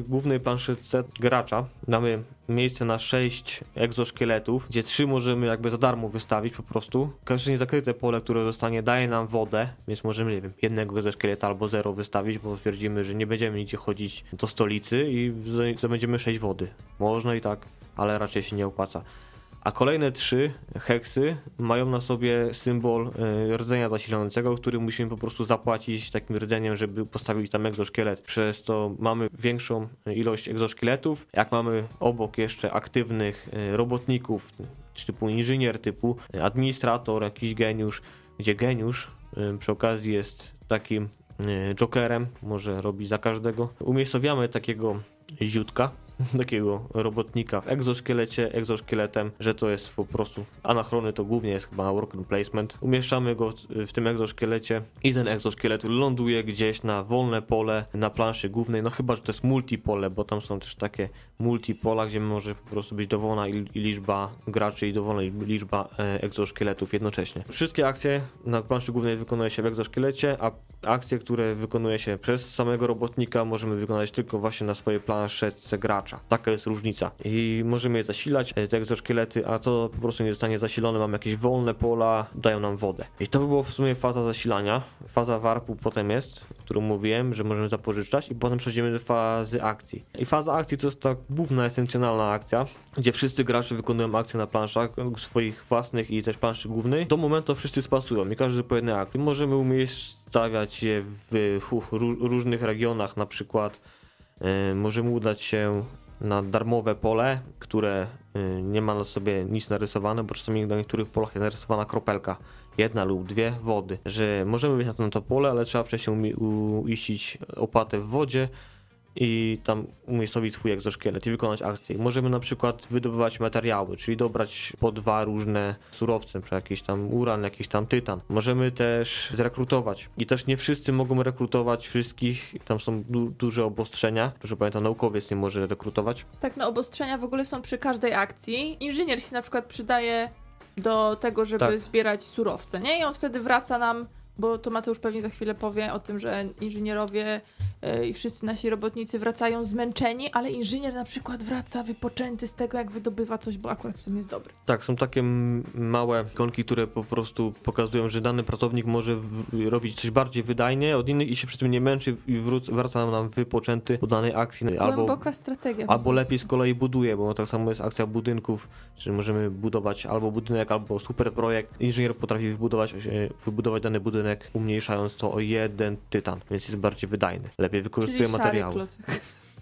Speaker 2: głównej planszyce gracza mamy miejsce na 6 egzoszkieletów, gdzie 3 możemy jakby za darmo wystawić po prostu. Każde niezakryte pole, które zostanie, daje nam wodę, więc możemy, nie wiem, jednego egzoszkieleta albo zero wystawić, bo stwierdzimy, że nie będziemy nigdzie chodzić do stolicy i zdobędziemy 6 wody. Można i tak, ale raczej się nie opłaca. A kolejne trzy heksy mają na sobie symbol e, rdzenia zasilającego, który musimy po prostu zapłacić takim rdzeniem, żeby postawić tam egzoszkielet. Przez to mamy większą ilość egzoszkieletów. Jak mamy obok jeszcze aktywnych e, robotników, typu inżynier, typu administrator, jakiś geniusz, gdzie geniusz e, przy okazji jest takim jokerem, może robi za każdego. Umiejscowiamy takiego ziutka, <laughs> takiego robotnika w egzoszkielecie, egzoszkieletem, że to jest po prostu anachrony, to głównie jest chyba working placement. Umieszczamy go w tym egzoszkielecie i ten egzoszkielet ląduje gdzieś na wolne pole na planszy głównej, no chyba, że to jest multipole, bo tam są też takie multipola, gdzie może po prostu być dowolna liczba graczy i dowolna liczba e, egzoszkieletów jednocześnie. Wszystkie akcje na planszy głównej wykonuje się w egzoszkielecie, a akcje, które wykonuje się przez samego robotnika, możemy wykonać tylko właśnie na swojej planszetce gracza. Taka jest różnica. I możemy je zasilać, e, te egzoszkielety, a to po prostu nie zostanie zasilone, mamy jakieś wolne pola, dają nam wodę. I to by było w sumie faza zasilania. Faza warpu potem jest, którą mówiłem, że możemy zapożyczać i potem przejdziemy do fazy akcji. I faza akcji to jest ta główna, esencjonalna akcja, gdzie wszyscy gracze wykonują akcje na planszach swoich własnych i też planszy głównej. Do momentu wszyscy spasują i każdy po jednej akcji. Możemy umiejscawiać je w różnych regionach, na przykład e, możemy udać się na darmowe pole, które y, nie ma na sobie nic narysowane, bo czasami na niektórych polach jest narysowana kropelka, jedna lub dwie wody, że możemy mieć na to, pole, ale trzeba wcześniej uiścić opłatę w wodzie i tam umiejscowić swój egzoszkielet i wykonać akcję. Możemy na przykład wydobywać materiały, czyli dobrać po dwa różne surowce, jakiś tam uran, jakiś tam tytan. Możemy też zrekrutować i też nie wszyscy mogą rekrutować wszystkich, tam są du- duże obostrzenia, dużo pamiętam naukowiec nie może rekrutować.
Speaker 1: Tak, no obostrzenia w ogóle są przy każdej akcji. Inżynier się na przykład przydaje do tego, żeby
Speaker 2: Tak.
Speaker 1: zbierać surowce, nie? I on wtedy wraca nam, bo to Mateusz pewnie za chwilę powie o tym, że inżynierowie i wszyscy nasi robotnicy wracają zmęczeni, ale inżynier na przykład wraca wypoczęty z tego, jak wydobywa coś, bo akurat w tym jest dobry.
Speaker 2: Tak, są takie małe ikonki, które po prostu pokazują, że dany pracownik może robić coś bardziej wydajnie od innych i się przy tym nie męczy i wraca nam wypoczęty po danej akcji. Albo,
Speaker 1: Głęboka strategia.
Speaker 2: albo lepiej z kolei buduje, bo tak samo jest akcja budynków, czyli możemy budować albo budynek, albo super projekt. Inżynier potrafi wybudować, e, wybudować dany budynek, umniejszając to o jeden tytan, więc jest bardziej wydajny. Lepiej wykorzystuje
Speaker 1: Czyli szary
Speaker 2: materiały.
Speaker 1: klocek.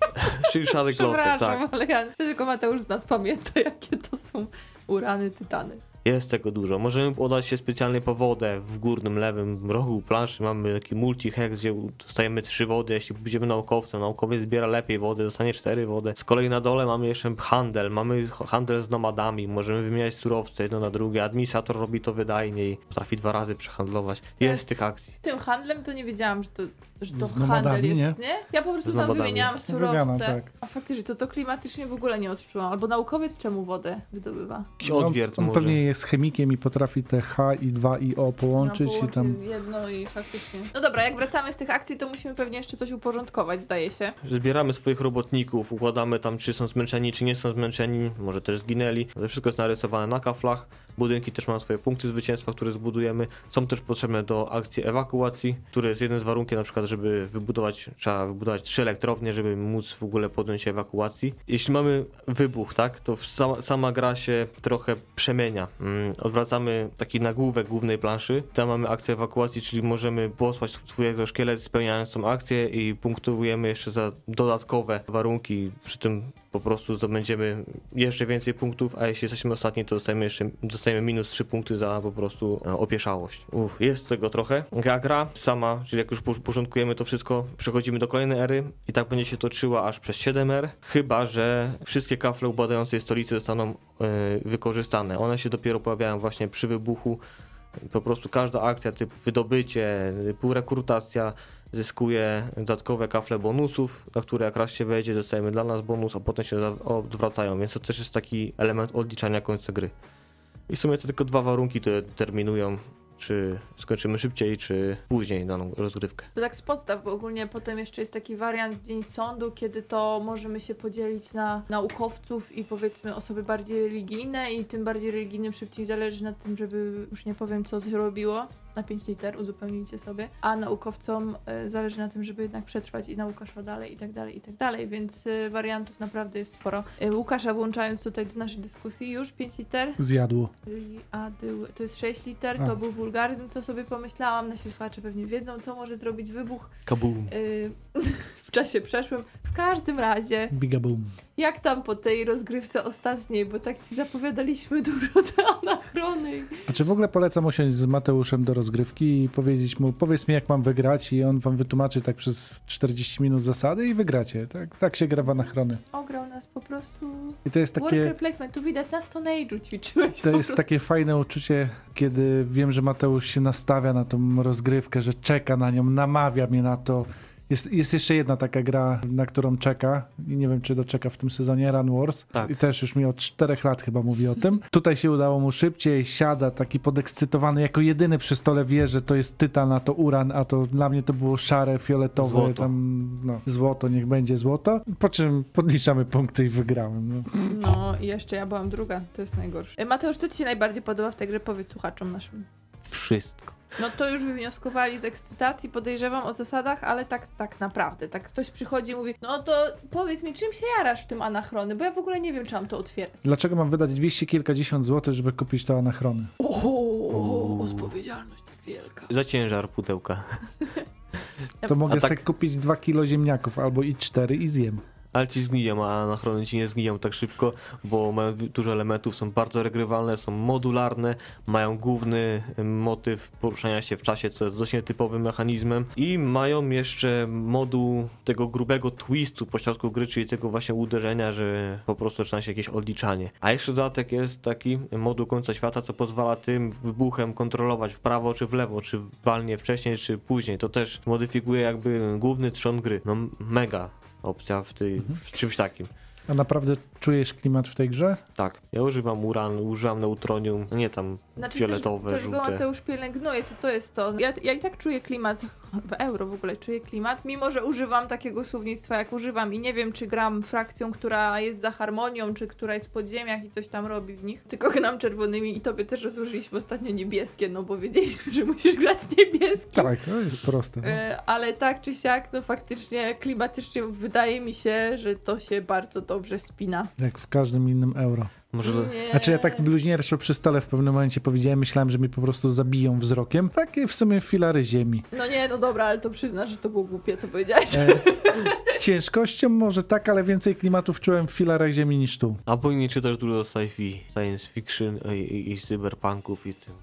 Speaker 1: <laughs>
Speaker 2: Czyli szary klocek, tak.
Speaker 1: Ale ja, to tylko Mateusz z nas pamięta, jakie to są urany, tytany.
Speaker 2: Jest tego dużo. Możemy podać się specjalnie po wodę w górnym lewym rogu planszy. Mamy taki multi-hex, gdzie dostajemy trzy wody. Jeśli będziemy naukowcem, naukowiec zbiera lepiej wody, dostanie cztery wody. Z kolei na dole mamy jeszcze handel. Mamy handel z nomadami. Możemy wymieniać surowce jedno na drugie. Administrator robi to wydajniej. Potrafi dwa razy przehandlować. Jest
Speaker 1: jest-
Speaker 2: tych akcji.
Speaker 1: Z tym handlem to nie wiedziałam, że to, że to
Speaker 3: Z
Speaker 1: handel jest, nie? Ja po prostu
Speaker 2: Z
Speaker 1: tam
Speaker 2: nomadami.
Speaker 1: wymieniałam surowce.
Speaker 3: Wymiana, tak.
Speaker 1: A faktycznie to, to klimatycznie w ogóle nie odczułam. Albo naukowiec czemu wodę wydobywa?
Speaker 2: Jakiś odwierc
Speaker 3: on, on
Speaker 2: może.
Speaker 3: pewnie jest chemikiem i potrafi te H i 2 i O połączyć
Speaker 1: No,
Speaker 3: i tam...
Speaker 1: jedno i faktycznie. No dobra, jak wracamy z tych akcji, to musimy pewnie jeszcze coś uporządkować, zdaje się.
Speaker 2: Zbieramy swoich robotników, układamy tam, czy są zmęczeni, czy nie są zmęczeni, może też zginęli. To wszystko jest narysowane na kaflach. Budynki też mają swoje punkty zwycięstwa, które zbudujemy. Są też potrzebne do akcji ewakuacji, które jest jeden z warunków, na przykład, żeby wybudować, trzeba wybudować trzy elektrownie, żeby móc w ogóle podjąć ewakuacji. Jeśli mamy wybuch, tak, to sama, sama gra się trochę przemienia. Mm, Odwracamy taki nagłówek głównej planszy. Tam mamy akcję ewakuacji, czyli możemy posłać swojego szkielet spełniając tą akcję i punktujemy jeszcze za dodatkowe warunki. Przy tym po prostu zdobędziemy jeszcze więcej punktów, a jeśli jesteśmy ostatni, to dostajemy jeszcze dostajemy minus 3 punkty za po prostu e, opieszałość. Uff, jest tego trochę. Gra, sama, czyli jak już por- porządkujemy to wszystko, przechodzimy do kolejnej ery i tak będzie się toczyła aż przez 7 er, chyba że wszystkie kafle ubadającej stolicy zostaną e, wykorzystane. One się dopiero pojawiają właśnie przy wybuchu. Po prostu każda akcja typu wydobycie, typu rekrutacja zyskuje dodatkowe kafle bonusów, na które jak raz się wejdzie, dostajemy dla nas bonus, a potem się odwracają, więc to też jest taki element odliczania końca gry. I w sumie to tylko dwa warunki, które determinują, czy skończymy szybciej, czy później daną rozgrywkę.
Speaker 1: To tak z podstaw, bo ogólnie potem jeszcze jest taki wariant Dzień Sądu, kiedy to możemy się podzielić na naukowców i powiedzmy osoby bardziej religijne i tym bardziej religijnym szybciej zależy na tym, żeby już nie powiem co zrobiło. Na 5 liter uzupełnijcie sobie, a naukowcom e, zależy na tym, żeby jednak przetrwać i nauka szła dalej i tak dalej, i tak dalej, więc e, wariantów naprawdę jest sporo. E, Łukasza włączając tutaj do naszej dyskusji już 5 liter,
Speaker 3: Zjadło.
Speaker 1: Y, A dył, to jest 6 liter,
Speaker 3: A.
Speaker 1: to był wulgaryzm, co sobie pomyślałam. Nasi słuchacze pewnie wiedzą, co może zrobić wybuch
Speaker 2: Kabum!
Speaker 1: y, <laughs> czasie przeszłym. W każdym razie,
Speaker 3: Bigaboom.
Speaker 1: jak tam po tej rozgrywce ostatniej, bo tak ci zapowiadaliśmy <laughs> dużo te anachrony.
Speaker 3: A czy w ogóle polecam usiąść z Mateuszem do rozgrywki i powiedzieć mu, powiedz mi jak mam wygrać i on wam wytłumaczy tak przez 40 minut zasady i wygracie. Tak, tak się gra w anachrony.
Speaker 1: Ograł nas po prostu.
Speaker 3: I to jest takie...
Speaker 1: Worker placement, tu widać na Stone Age'u ćwiczyłeś
Speaker 3: To
Speaker 1: po
Speaker 3: jest
Speaker 1: prostu.
Speaker 3: takie fajne uczucie, kiedy wiem, że Mateusz się nastawia na tą rozgrywkę, że czeka na nią, namawia mnie na to. Jest, jest jeszcze jedna taka gra, na którą czeka i nie wiem, czy doczeka w tym sezonie, Run Wars.
Speaker 2: Tak.
Speaker 3: I też już mi od czterech lat chyba mówi o tym. Tutaj się udało mu szybciej, siada taki podekscytowany, jako jedyny przy stole wie, że to jest tytan, a to uran, a to dla mnie to było szare, fioletowe,
Speaker 2: Złoto.
Speaker 3: tam no, złoto, niech będzie złoto. Po czym podliczamy punkty i wygrałem. No.
Speaker 1: No i jeszcze ja byłam druga, to jest najgorsze. E, Mateusz, co ci się najbardziej podoba w tej grze? Powiedz słuchaczom naszym.
Speaker 2: Wszystko.
Speaker 1: No to już wywnioskowali z ekscytacji, podejrzewam o zasadach, ale tak, tak naprawdę. Tak ktoś przychodzi i mówi, no to powiedz mi, czym się jarasz w tym anachrony, bo ja w ogóle nie wiem, czy mam to otwierać.
Speaker 3: Dlaczego mam wydać dwieście kilkadziesiąt złotych, żeby kupić to anachrony?
Speaker 1: O, odpowiedzialność tak wielka.
Speaker 2: Za ciężar pudełka.
Speaker 3: To mogę
Speaker 2: tak-
Speaker 3: sobie kupić dwa kilo ziemniaków albo i cztery i zjem.
Speaker 2: Ale ci zgniją, a anachrony ci nie zgniją tak szybko, bo mają dużo elementów, są bardzo regrywalne, są modularne, mają główny motyw poruszania się w czasie, co jest dość nietypowym mechanizmem i mają jeszcze moduł tego grubego twistu po środku gry, czyli tego właśnie uderzenia, że po prostu zaczyna się jakieś odliczanie. A jeszcze dodatek jest taki moduł końca świata, co pozwala tym wybuchem kontrolować w prawo czy w lewo, czy walnie wcześniej, czy później. To też modyfikuje jakby główny trzon gry. No mega opcja w, tej, w czymś takim.
Speaker 3: A naprawdę czujesz klimat w tej grze?
Speaker 2: Tak, ja używam uran, używam neutronium, nie tam
Speaker 1: Znaczy
Speaker 2: fioletowe,
Speaker 1: też, też go
Speaker 2: żółte.
Speaker 1: Mateusz pielęgnuje, to to jest to. Ja, ja i tak czuję klimat, w euro w ogóle czuję klimat, mimo że używam takiego słownictwa jak używam i nie wiem, czy gram frakcją, która jest za harmonią, czy która jest w podziemiach i coś tam robi w nich, tylko gram czerwonymi i tobie też rozłożyliśmy ostatnio niebieskie, no bo wiedzieliśmy, że musisz grać z niebieskim.
Speaker 3: Tak, to jest proste. No.
Speaker 1: E, Ale tak czy siak, no faktycznie klimatycznie wydaje mi się, że to się bardzo dobrze spina.
Speaker 3: Jak w każdym innym euro.
Speaker 2: Może
Speaker 1: Nie.
Speaker 3: Znaczy ja tak bluźnierczo przy stole w pewnym momencie powiedziałem, myślałem, że mnie po prostu zabiją wzrokiem. Takie w sumie filary ziemi.
Speaker 1: No nie, no dobra, ale to przyznasz, że to było głupie, co powiedziałeś.
Speaker 3: E, ciężkością może tak, ale więcej klimatów czułem w filarach ziemi niż tu.
Speaker 2: Albo nie czytasz dużo sci-fi, science fiction i, i, i cyberpunków i tym.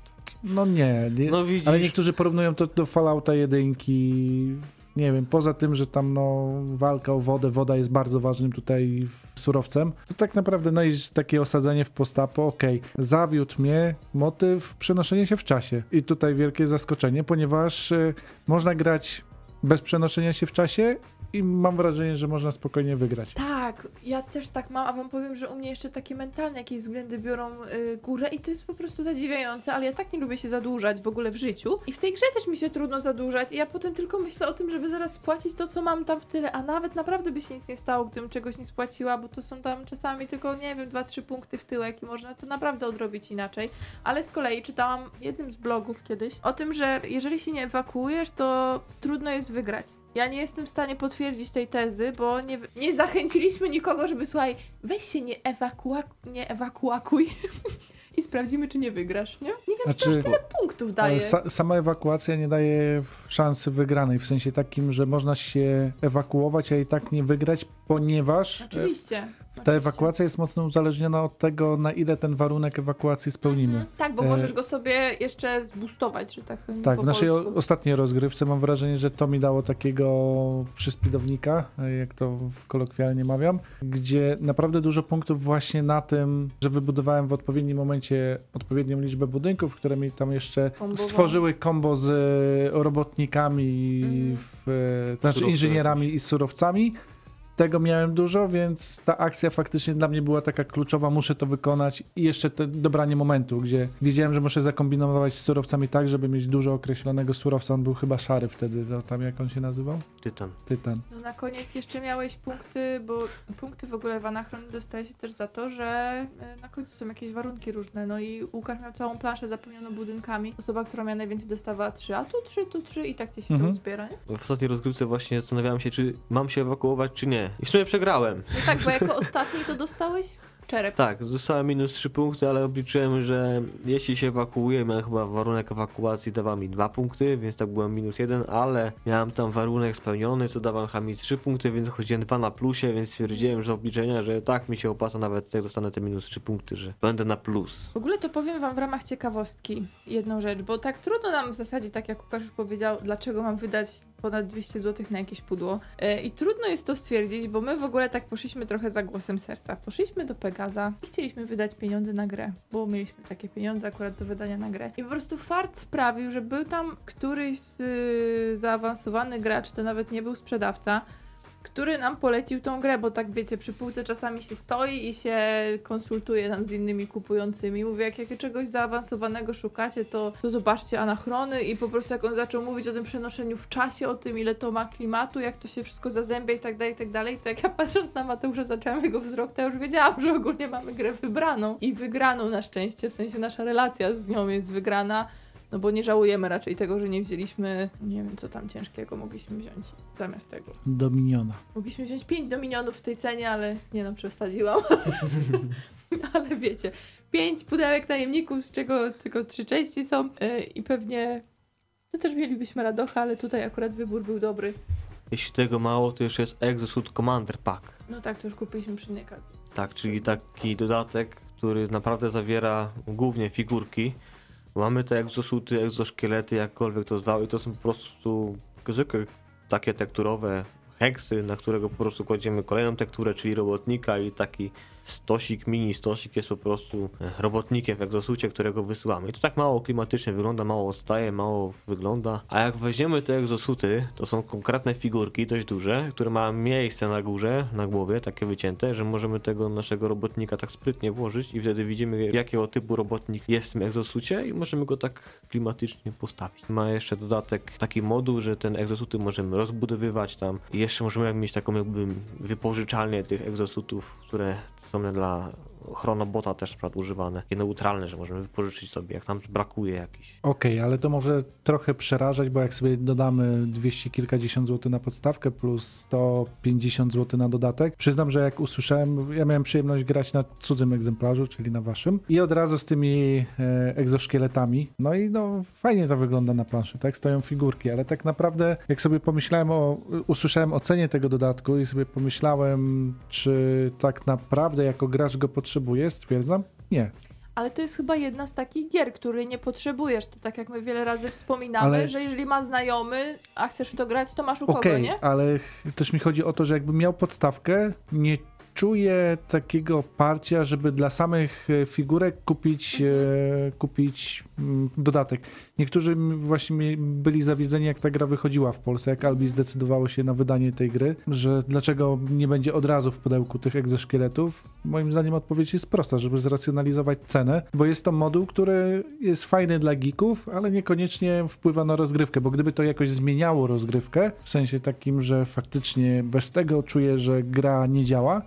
Speaker 3: No nie, nie
Speaker 2: No widzisz,
Speaker 3: ale niektórzy porównują to do Fallouta jedynki. Nie wiem, poza tym, że tam no, walka o wodę, woda jest bardzo ważnym tutaj surowcem, to tak naprawdę no i takie osadzenie w postapo, okej, zawiódł mnie motyw przenoszenia się w czasie. I tutaj wielkie zaskoczenie, ponieważ e, można grać bez przenoszenia się w czasie i mam wrażenie, że można spokojnie wygrać.
Speaker 1: Tak, ja też tak mam, a wam powiem, że u mnie jeszcze takie mentalne jakieś względy biorą y, górę i to jest po prostu zadziwiające, ale ja tak nie lubię się zadłużać w ogóle w życiu i w tej grze też mi się trudno zadłużać i ja potem tylko myślę o tym, żeby zaraz spłacić to, co mam tam w tyle, a nawet naprawdę by się nic nie stało, gdybym czegoś nie spłaciła, bo to są tam czasami tylko, nie wiem, 2-3 punkty w tyłek i można to naprawdę odrobić inaczej, ale z kolei czytałam jednym z blogów kiedyś o tym, że jeżeli się nie ewakuujesz, to trudno jest wygrać. Ja nie jestem w stanie potwierdzić tej tezy, bo nie, nie zachęciliśmy nikogo, żeby słuchaj, weź się nie, ewakua, nie ewakuakuj <laughs> i sprawdzimy, czy nie wygrasz, nie? Nie wiem,
Speaker 3: Znaczy-
Speaker 1: czy to aż tyle punktów daje.
Speaker 3: Sa sama ewakuacja nie daje szansy wygranej, w sensie takim, że można się ewakuować, a i tak nie wygrać, ponieważ e,
Speaker 1: Oczywiście.
Speaker 3: Ta ewakuacja jest mocno uzależniona od tego, na ile ten warunek ewakuacji spełnimy.
Speaker 1: Mhm. Tak, bo
Speaker 3: E,
Speaker 1: możesz go sobie jeszcze zboostować, że tak powiem.
Speaker 3: Tak,
Speaker 1: po
Speaker 3: w naszej
Speaker 1: polsku.
Speaker 3: ostatniej rozgrywce mam wrażenie, że to mi dało takiego przyspidownika, e, jak to w kolokwialnie mawiam, gdzie naprawdę dużo punktów właśnie na tym, że wybudowałem w odpowiednim momencie odpowiednią liczbę budynków, które mi tam jeszcze
Speaker 1: Kombowało.
Speaker 3: stworzyły kombo z e, robotnikami,
Speaker 1: Mhm.
Speaker 3: w, to znaczy inżynierami i surowcami. Tego miałem dużo, więc ta akcja faktycznie dla mnie była taka kluczowa, muszę to wykonać i jeszcze te dobranie momentu, gdzie wiedziałem, że muszę zakombinować z surowcami tak, żeby mieć dużo określonego surowca. On był chyba szary wtedy, to tam jak on się nazywał?
Speaker 2: Tytan.
Speaker 3: Tytan.
Speaker 1: No na koniec jeszcze miałeś punkty, bo punkty w ogóle w Anachronie dostaje się też za to, że e, na końcu są jakieś warunki różne. No i Łukasz miał całą planszę zapełnioną budynkami. Osoba, która miała najwięcej dostawała 3, a tu 3, tu 3 i tak ci się
Speaker 3: Mhm.
Speaker 1: to zbiera, nie?
Speaker 2: W ostatniej rozgrywce właśnie zastanawiałem się, czy mam się ewakuować, czy nie. I w sumie przegrałem.
Speaker 1: No tak, bo jako ostatni to dostałeś czerep.
Speaker 2: Tak, dostałem minus 3 punkty, ale obliczyłem, że jeśli się ewakuuję, miałem chyba warunek ewakuacji dawał mi 2 punkty, więc tak byłem minus 1, ale miałem tam warunek spełniony, co dawał mi 3 punkty, więc chodziłem 2 na plusie, więc stwierdziłem, że obliczenia, że tak mi się opłaca nawet jak dostanę te minus 3 punkty, że będę na plus.
Speaker 1: W ogóle to powiem wam w ramach ciekawostki jedną rzecz, bo tak trudno nam w zasadzie, tak jak Łukasz już powiedział, dlaczego mam wydać ponad 200 zł na jakieś pudło. E, I trudno jest to stwierdzić, bo my w ogóle tak poszliśmy trochę za głosem serca. Poszliśmy do I chcieliśmy wydać pieniądze na grę, bo mieliśmy takie pieniądze akurat do wydania na grę. I po prostu fart sprawił, że był tam któryś z, y, zaawansowany gracz, to nawet nie był sprzedawca, który nam polecił tą grę, bo tak wiecie, przy półce czasami się stoi i się konsultuje tam z innymi kupującymi. Mówię, jak, jak czegoś zaawansowanego szukacie, to, to zobaczcie anachrony i po prostu jak on zaczął mówić o tym przenoszeniu w czasie, o tym ile to ma klimatu, jak to się wszystko zazębia i tak dalej, i tak dalej, to jak ja patrząc na Mateusza zaczęłam jego wzrok, to ja już wiedziałam, że ogólnie mamy grę wybraną i wygraną na szczęście, w sensie nasza relacja z nią jest wygrana. No bo nie żałujemy raczej tego, że nie wzięliśmy, nie wiem co tam ciężkiego mogliśmy wziąć zamiast tego.
Speaker 3: Dominiona.
Speaker 1: Mogliśmy wziąć 5 dominionów w tej cenie, ale nie no, przesadziłam. <laughs> ale wiecie, 5 pudełek najemników, z czego tylko 3 części są yy, i pewnie to też mielibyśmy radocha, ale tutaj akurat wybór był dobry.
Speaker 2: Jeśli tego mało, to jeszcze jest Exosuit Commander Pack.
Speaker 1: No tak, to już kupiliśmy przy innej okazji.
Speaker 2: Tak, czyli taki dodatek, który naprawdę zawiera głównie figurki. Mamy te egzosuty, egzoszkielety, jakkolwiek to zwał i to są po prostu zwykłe takie tekturowe heksy, na którego po prostu kładziemy kolejną tekturę, czyli robotnika i taki stosik, mini stosik jest po prostu e, robotnikiem w egzosucie, którego wysyłamy. I to tak mało klimatycznie wygląda, mało odstaje, mało wygląda. A jak weźmiemy te egzosuty, to są konkretne figurki, dość duże, które mają miejsce na górze, na głowie, takie wycięte, że możemy tego naszego robotnika tak sprytnie włożyć i wtedy widzimy, jakiego typu robotnik jest w tym egzosucie i możemy go tak klimatycznie postawić. Ma jeszcze dodatek taki moduł, że ten egzosuty możemy rozbudowywać tam i jeszcze możemy mieć taką jakby wypożyczalnię tych egzosutów, które są dla chronobota też przykład używane, takie neutralne, że możemy wypożyczyć sobie, jak tam brakuje jakiś.
Speaker 3: Okej, ale to może trochę przerażać, bo jak sobie dodamy 200 kilkadziesiąt złotych na podstawkę plus 150 zł na dodatek, przyznam, że jak usłyszałem, ja miałem przyjemność grać na cudzym egzemplarzu, czyli na waszym i od razu z tymi e, egzoszkieletami, no i no fajnie to wygląda na planszy, tak? Stoją figurki, ale tak naprawdę jak sobie pomyślałem o, usłyszałem o cenie tego dodatku i sobie pomyślałem, czy tak naprawdę jako gracz go potrzebuję, stwierdzam, nie.
Speaker 1: Ale to jest chyba jedna z takich gier, której nie potrzebujesz. To tak jak my wiele razy wspominamy,
Speaker 3: Ale-
Speaker 1: że jeżeli ma znajomy, a chcesz w to grać, to masz u kogo,
Speaker 3: Okej,
Speaker 1: nie?
Speaker 3: ale też mi chodzi o to, że jakbym miał podstawkę, nie czuję takiego parcia, żeby dla samych e, figurek kupić, e, kupić mm, dodatek. Niektórzy właśnie byli zawiedzeni, jak ta gra wychodziła w Polsce, jak Albi zdecydowało się na wydanie tej gry, że dlaczego nie będzie od razu w pudełku tych egzoszkieletów. Moim zdaniem odpowiedź jest prosta, żeby zracjonalizować cenę, bo jest to moduł, który jest fajny dla geeków, ale niekoniecznie wpływa na rozgrywkę, bo gdyby to jakoś zmieniało rozgrywkę, w sensie takim, że faktycznie bez tego czuję, że gra nie działa,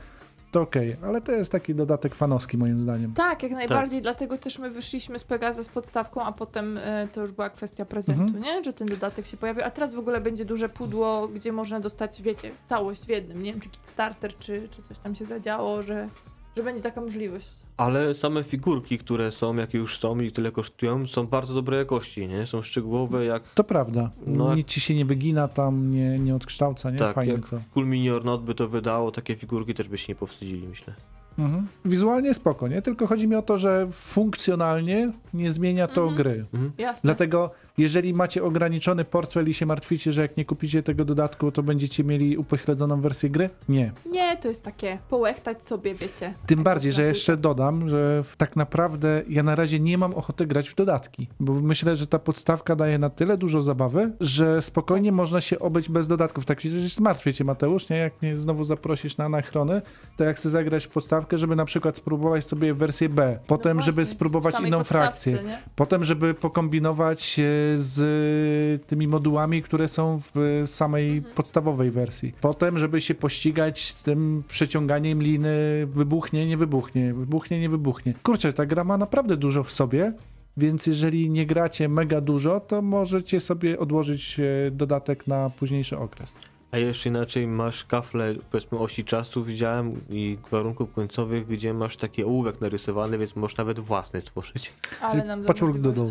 Speaker 3: to okej, ale to jest taki dodatek fanowski moim zdaniem.
Speaker 1: Tak, jak najbardziej, dlatego też my wyszliśmy z Pegaza z podstawką, a potem e, to już była kwestia prezentu,
Speaker 3: Mhm.
Speaker 1: nie? Że ten dodatek się pojawił, a teraz w ogóle będzie duże pudło, gdzie można dostać, wiecie, całość w jednym, nie wiem, czy Kickstarter, czy, czy coś tam się zadziało, że, że będzie taka możliwość.
Speaker 2: Ale same figurki, które są, jakie już są i tyle kosztują, są bardzo dobrej jakości, nie? Są szczegółowe jak
Speaker 3: To prawda.
Speaker 2: No,
Speaker 3: Nic ci się nie wygina tam, nie, nie odkształca, nie?
Speaker 2: Tak,
Speaker 3: Fajnie
Speaker 2: jak
Speaker 3: to.
Speaker 2: Cool Mini or Not by to wydało, takie figurki też by się nie powstydzili, myślę.
Speaker 3: Mhm. Wizualnie spoko, nie? Tylko chodzi mi o to, że funkcjonalnie nie zmienia to
Speaker 1: Mhm.
Speaker 3: gry.
Speaker 1: Jasne.
Speaker 3: Dlatego, jeżeli macie ograniczony portfel i się martwicie, że jak nie kupicie tego dodatku, to będziecie mieli upośledzoną wersję gry? Nie.
Speaker 1: Nie, to jest takie połechtać sobie, wiecie.
Speaker 3: Tym
Speaker 1: Jak
Speaker 3: bardziej, że jeszcze dodam, że tak naprawdę ja na razie nie mam ochoty grać w dodatki, bo myślę, że ta podstawka daje na tyle dużo zabawy, że spokojnie można się obyć bez dodatków. Tak się zmartwię cię, Mateusz, nie? Jak mnie znowu zaprosisz na anachrony, to ja chcę zagrać w podstawkę, żeby na przykład spróbować sobie wersję B, potem,
Speaker 1: No
Speaker 3: żeby
Speaker 1: właśnie, w
Speaker 3: spróbować inną
Speaker 1: podstawce,
Speaker 3: frakcję,
Speaker 1: Nie?
Speaker 3: potem, żeby pokombinować e, z tymi modułami, które są w samej
Speaker 1: Mhm.
Speaker 3: podstawowej wersji. Potem, żeby się pościgać z tym przeciąganiem liny, wybuchnie, nie wybuchnie, wybuchnie, nie wybuchnie. Kurczę, ta gra ma naprawdę dużo w sobie. Więc jeżeli nie gracie mega dużo, to możecie sobie odłożyć e, dodatek na późniejszy okres.
Speaker 2: A jeszcze inaczej masz kafle, powiedzmy osi czasu widziałem i warunków końcowych, gdzie masz taki ołówek narysowany, więc możesz nawet własny stworzyć.
Speaker 1: Ale nam da
Speaker 3: Patchwork doodle.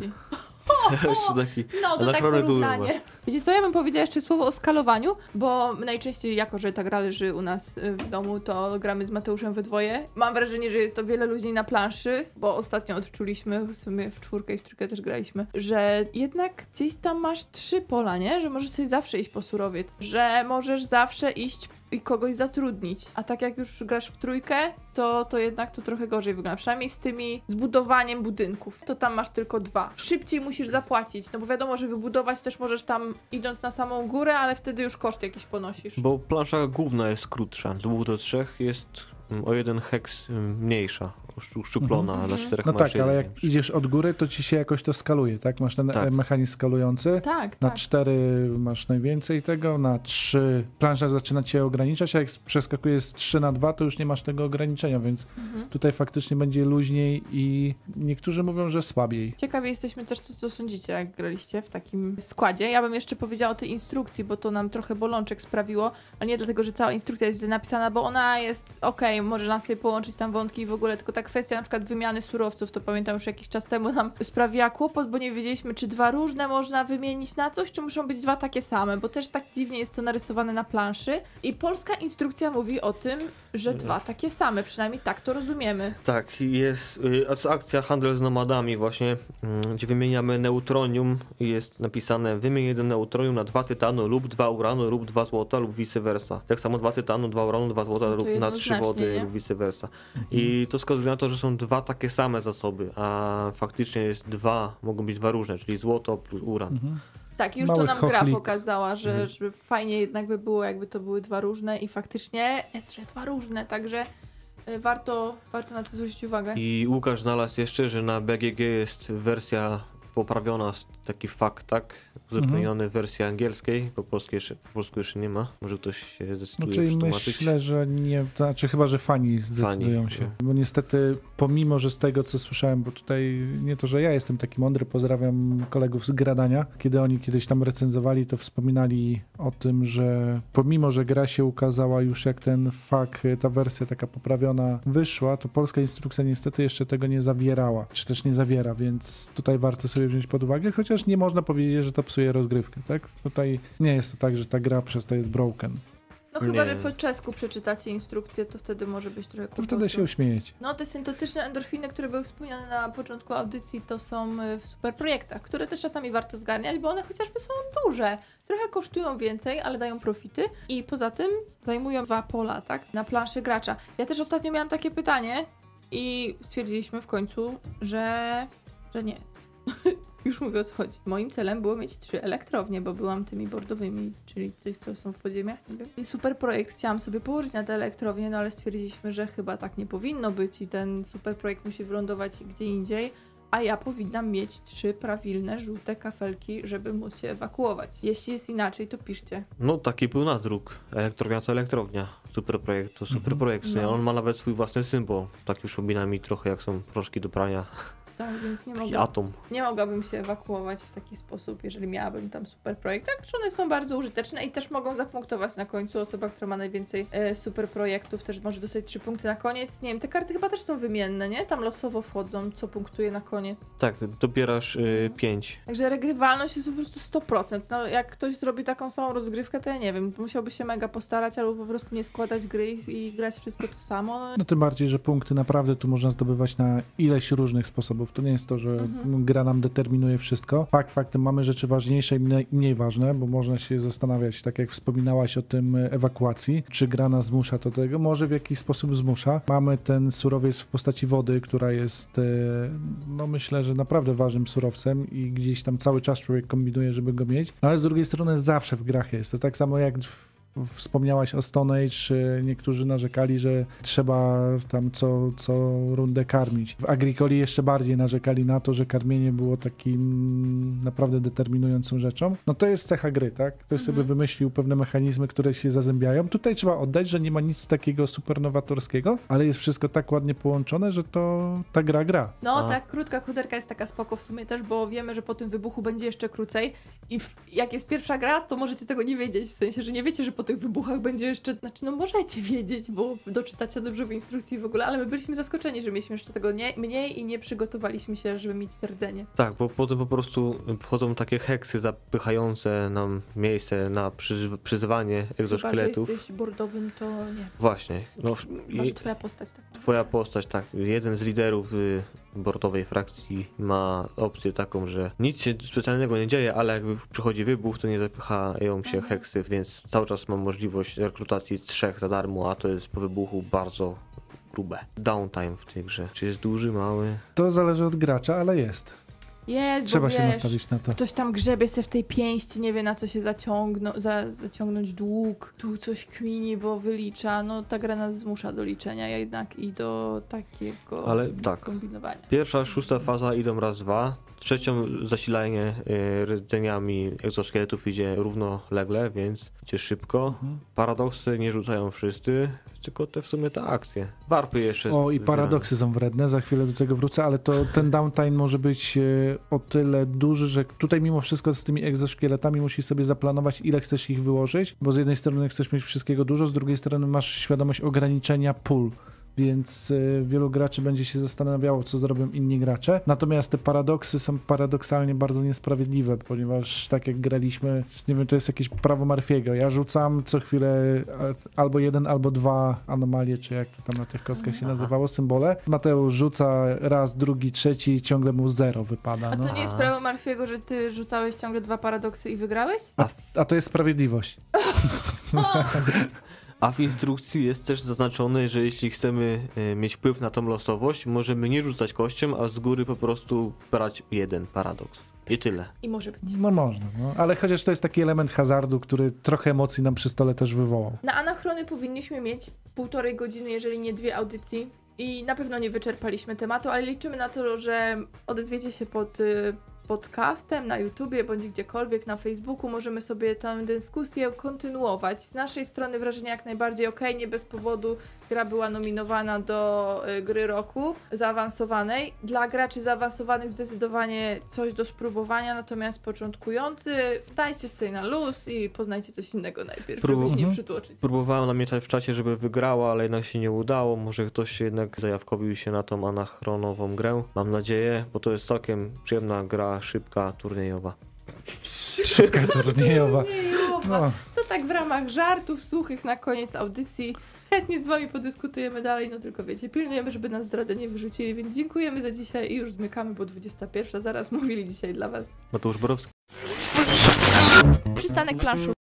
Speaker 3: <laughs>
Speaker 1: No, to tak porównanie. Wiecie co, ja bym powiedziała jeszcze słowo o skalowaniu, bo najczęściej, jako że ta gra leży u nas y, w domu, to gramy z Mateuszem we dwoje. Mam wrażenie, że jest to wiele ludzi na planszy, bo ostatnio odczuliśmy, w sumie w czwórkę i w trójkę też graliśmy, że jednak gdzieś tam masz trzy pola, nie? Że możesz sobie zawsze iść po surowiec, że możesz zawsze iść i kogoś zatrudnić. A tak jak już grasz w trójkę, to, to jednak to trochę gorzej wygląda. Przynajmniej z tymi zbudowaniem budynków. To tam masz tylko dwa. Szybciej musisz zapłacić, no bo wiadomo, że wybudować też możesz tam idąc na samą górę, ale wtedy już koszt jakiś ponosisz.
Speaker 2: Bo plansza główna jest krótsza, z dwóch do trzech jest mm, o jeden heks mm, mniejsza, uszczuplona,
Speaker 1: Mhm.
Speaker 2: dla czterech
Speaker 3: No tak, ale jak idziesz od góry, to ci się jakoś to skaluje, tak? Masz ten
Speaker 2: Tak.
Speaker 3: mechanizm skalujący.
Speaker 1: Tak,
Speaker 3: Na
Speaker 1: tak.
Speaker 3: cztery masz najwięcej tego, na trzy plansza zaczyna cię ograniczać, a jak przeskakujesz z 3 na 2, to już nie masz tego ograniczenia, więc
Speaker 1: Mhm.
Speaker 3: tutaj faktycznie będzie luźniej i niektórzy mówią, że słabiej.
Speaker 1: Ciekawi jesteśmy też, co, co sądzicie, jak graliście w takim składzie. Ja bym jeszcze powiedziała o tej instrukcji, bo to nam trochę bolączek sprawiło, ale nie dlatego, że cała instrukcja jest źle napisana, bo ona jest okej, może nas sobie połączyć tam wątki i w ogóle, tylko kwestia na przykład wymiany surowców, to pamiętam już jakiś czas temu nam sprawiła kłopot, bo nie wiedzieliśmy, czy dwa różne można wymienić na coś, czy muszą być dwa takie same, bo też tak dziwnie jest to narysowane na planszy. I polska instrukcja mówi o tym, że dwa takie same, przynajmniej tak to rozumiemy.
Speaker 2: Tak, jest y, akcja Handel z Nomadami właśnie, mm, gdzie wymieniamy neutronium i jest napisane wymień jeden neutronium na dwa tytanu lub dwa uranu lub dwa złota lub vice versa. Tak samo dwa tytanu, dwa uranu, dwa złota
Speaker 1: No
Speaker 2: lub na trzy wody
Speaker 1: nie?
Speaker 2: lub vice versa. I to wskazuje na to, że są dwa takie same zasoby, a faktycznie jest dwa, mogą być dwa różne, czyli złoto plus uran.
Speaker 3: Mhm.
Speaker 1: Tak, już to nam gra pokazała, że,
Speaker 2: Mhm.
Speaker 1: że fajnie jednak by było, jakby to były dwa różne i faktycznie jest, że dwa różne, także y, warto, warto na to zwrócić uwagę.
Speaker 2: I Łukasz znalazł jeszcze, że na BGG jest wersja poprawiona, taki fakt, tak? Uzupełniony w wersji angielskiej, po polsku jeszcze, po polsku jeszcze nie ma. Może ktoś się zdecyduje
Speaker 3: Znaczy
Speaker 2: przetłumaczyć.
Speaker 3: myślę, że nie, to znaczy chyba, że fani zdecydują
Speaker 2: Fani,
Speaker 3: się.
Speaker 2: no.
Speaker 3: Bo niestety, pomimo, że z tego co słyszałem, bo tutaj nie to, że ja jestem taki mądry, pozdrawiam kolegów z Gradania, kiedy oni kiedyś tam recenzowali, to wspominali o tym, że pomimo, że gra się ukazała już jak ten fak, ta wersja taka poprawiona wyszła, to polska instrukcja niestety jeszcze tego nie zawierała, czy też nie zawiera, więc tutaj warto sobie wziąć pod uwagę, chociaż nie można powiedzieć, że to psuje rozgrywkę, tak? Tutaj nie jest to tak, że ta gra przez to jest broken.
Speaker 1: No chyba,
Speaker 2: Nie.
Speaker 1: że po czesku przeczytacie instrukcję, to wtedy może być trochę
Speaker 3: To wtedy
Speaker 1: kłopotu.
Speaker 3: się uśmiejecie.
Speaker 1: No te syntetyczne endorfiny, które były wspomniane na początku audycji, to są y, w super projektach, które też czasami warto zgarniać, bo one chociażby są duże. Trochę kosztują więcej, ale dają profity i poza tym zajmują dwa pola, tak? Na planszy gracza. Ja też ostatnio miałam takie pytanie i stwierdziliśmy w końcu, że, że nie. <laughs> Już mówię o co chodzi. Moim celem było mieć trzy elektrownie, bo byłam tymi bordowymi, czyli tych, co są w podziemiach. I super projekt chciałam sobie położyć na te elektrownie, no ale stwierdziliśmy, że chyba tak nie powinno być i ten super projekt musi wylądować gdzie indziej, a ja powinnam mieć trzy prawilne, żółte kafelki, żeby móc się ewakuować. Jeśli jest inaczej, to piszcie.
Speaker 2: No taki był nadruk. Elektrownia to elektrownia. Super projekt to super
Speaker 3: Mhm.
Speaker 2: projekt.
Speaker 1: No.
Speaker 2: On ma nawet swój własny symbol. Tak przypomina mi trochę jak są proszki do prania.
Speaker 1: Tak, więc nie mogę.
Speaker 2: atom.
Speaker 1: Nie mogłabym się ewakuować w taki sposób, jeżeli miałabym tam super projekt. Tak, że one są bardzo użyteczne i też mogą zapunktować na końcu. Osoba, która ma najwięcej e, super projektów, też może dostać trzy punkty na koniec. Nie wiem, te karty chyba też są wymienne, nie? Tam losowo wchodzą, co punktuje na koniec.
Speaker 2: Tak, dobierasz y, 5.
Speaker 1: Także regrywalność jest po prostu 100%. No, jak ktoś zrobi taką samą rozgrywkę, to ja nie wiem, musiałby się mega postarać albo po prostu nie składać gry i, i grać wszystko to samo.
Speaker 3: No tym bardziej, że punkty naprawdę tu można zdobywać na ileś różnych sposobów. To nie jest to, że
Speaker 1: Mhm.
Speaker 3: gra nam determinuje wszystko. Fakt faktem mamy rzeczy ważniejsze i mniej, mniej ważne, bo można się zastanawiać, tak jak wspominałaś o tym e, ewakuacji, czy gra nas zmusza do tego? Może w jakiś sposób zmusza. Mamy ten surowiec w postaci wody, która jest, e, no myślę, że naprawdę ważnym surowcem i gdzieś tam cały czas człowiek kombinuje, żeby go mieć. No ale z drugiej strony zawsze w grach jest. To tak samo jak w Wspomniałaś o Stone Age, niektórzy narzekali, że trzeba tam co, co rundę karmić. W Agricoli jeszcze bardziej narzekali na to, że karmienie było takim naprawdę determinującą rzeczą. No to jest cecha gry, tak? Ktoś
Speaker 1: Mhm.
Speaker 3: sobie wymyślił pewne mechanizmy, które się zazębiają. Tutaj trzeba oddać, że nie ma nic takiego super nowatorskiego, ale jest wszystko tak ładnie połączone, że to ta gra gra.
Speaker 1: No
Speaker 2: A.
Speaker 1: tak, krótka kuderka jest taka spoko w sumie też, bo wiemy, że po tym wybuchu będzie jeszcze krócej i w, jak jest pierwsza gra, to możecie tego nie wiedzieć, w sensie, że nie wiecie, że po tych wybuchach będzie jeszcze, znaczy no możecie wiedzieć, bo doczytacie dobrze w instrukcji w ogóle, ale my byliśmy zaskoczeni, że mieliśmy jeszcze tego nie, mniej i nie przygotowaliśmy się, żeby mieć to rdzenie.
Speaker 2: Tak, bo potem po prostu wchodzą takie heksy zapychające nam miejsce na przyz- przyzywanie
Speaker 1: Chyba, że
Speaker 2: egzoszkieletów.
Speaker 1: jesteś bordowym, to nie.
Speaker 2: Właśnie. No,
Speaker 1: Chyba, twoja postać tak.
Speaker 2: Twoja postać, tak. Jeden z liderów y, bordowej frakcji ma opcję taką, że nic się specjalnego nie dzieje, ale jak przychodzi wybuch, to nie zapychają się
Speaker 1: Mhm.
Speaker 2: heksy, więc cały czas mam możliwość rekrutacji trzech za darmo, a to jest po wybuchu bardzo grube. Downtime w tej grze. Czy jest duży, mały?
Speaker 3: To zależy od gracza, ale jest.
Speaker 1: Jest,
Speaker 3: Trzeba
Speaker 1: bo
Speaker 3: się
Speaker 1: wiesz,
Speaker 3: nastawić na to.
Speaker 1: Ktoś tam grzebie se w tej pięści, nie wie na co się zaciągną, za, zaciągnąć dług, tu coś kmini, bo wylicza. No ta gra nas zmusza do liczenia jednak i do takiego
Speaker 2: Ale tak.
Speaker 1: kombinowania.
Speaker 2: Pierwsza, szósta faza idą raz, dwa. Trzecią zasilanie y, rdzeniami egzoszkieletów idzie równolegle, więc idzie szybko.
Speaker 3: Mhm.
Speaker 2: Paradoksy nie rzucają wszyscy, tylko te w sumie te akcje. Warpy jeszcze.
Speaker 3: O, i paradoksy są wredne, za chwilę do tego wrócę, ale to ten downtime może być e, o tyle duży, że tutaj mimo wszystko z tymi egzoszkieletami musisz sobie zaplanować, ile chcesz ich wyłożyć, bo z jednej strony chcesz mieć wszystkiego dużo, z drugiej strony masz świadomość ograniczenia pól więc y, wielu graczy będzie się zastanawiało, co zrobią inni gracze. Natomiast te paradoksy są paradoksalnie bardzo niesprawiedliwe, ponieważ tak jak graliśmy, nie wiem, to jest jakieś prawo Marfiego. Ja rzucam co chwilę albo jeden, albo dwa anomalie, czy jak to tam na tych kostkach się nazywało, symbole. Mateusz rzuca raz, drugi, trzeci i ciągle mu zero wypada.
Speaker 1: A
Speaker 3: No.
Speaker 1: to nie jest prawo Marfiego, że ty rzucałeś ciągle dwa paradoksy i wygrałeś?
Speaker 3: A, a to jest sprawiedliwość. <laughs> <laughs>
Speaker 2: A w instrukcji jest też zaznaczone, że jeśli chcemy e, mieć wpływ na tą losowość, możemy nie rzucać kością, a z góry po prostu brać jeden paradoks. I tyle.
Speaker 1: I może być.
Speaker 3: No można, no. ale chociaż to jest taki element hazardu, który trochę emocji nam przy stole też wywołał.
Speaker 1: Na anachrony powinniśmy mieć półtorej godziny, jeżeli nie dwie audycji. I na pewno nie wyczerpaliśmy tematu, ale liczymy na to, że odezwiecie się pod y, podcastem na YouTubie bądź gdziekolwiek na Facebooku. Możemy sobie tę dyskusję kontynuować. Z naszej strony wrażenie jak najbardziej ok, nie bez powodu gra była nominowana do y, gry roku zaawansowanej. Dla graczy zaawansowanych zdecydowanie coś do spróbowania, natomiast początkujący dajcie sobie na luz i poznajcie coś innego najpierw,
Speaker 2: Prób-
Speaker 1: żeby się nie
Speaker 3: Mhm.
Speaker 1: przytłoczyć.
Speaker 2: Próbowałem namieszać w czacie, żeby wygrała, ale jednak się nie udało. Może ktoś jednak zajawkowił się na tą anachronową grę. Mam nadzieję, bo to jest całkiem przyjemna gra, szybka, turniejowa.
Speaker 3: Szybka <laughs> turniejowa.
Speaker 1: Turniejowa.
Speaker 3: No,
Speaker 1: To tak w ramach żartów suchych na koniec audycji. Chętnie z wami podyskutujemy dalej, no tylko wiecie, pilnujemy, żeby nas zdradę nie wyrzucili, więc dziękujemy za dzisiaj i już zmykamy, bo 21. Zaraz mówili dzisiaj dla was.
Speaker 2: Mateusz Borowski.
Speaker 1: Przystanek planszu.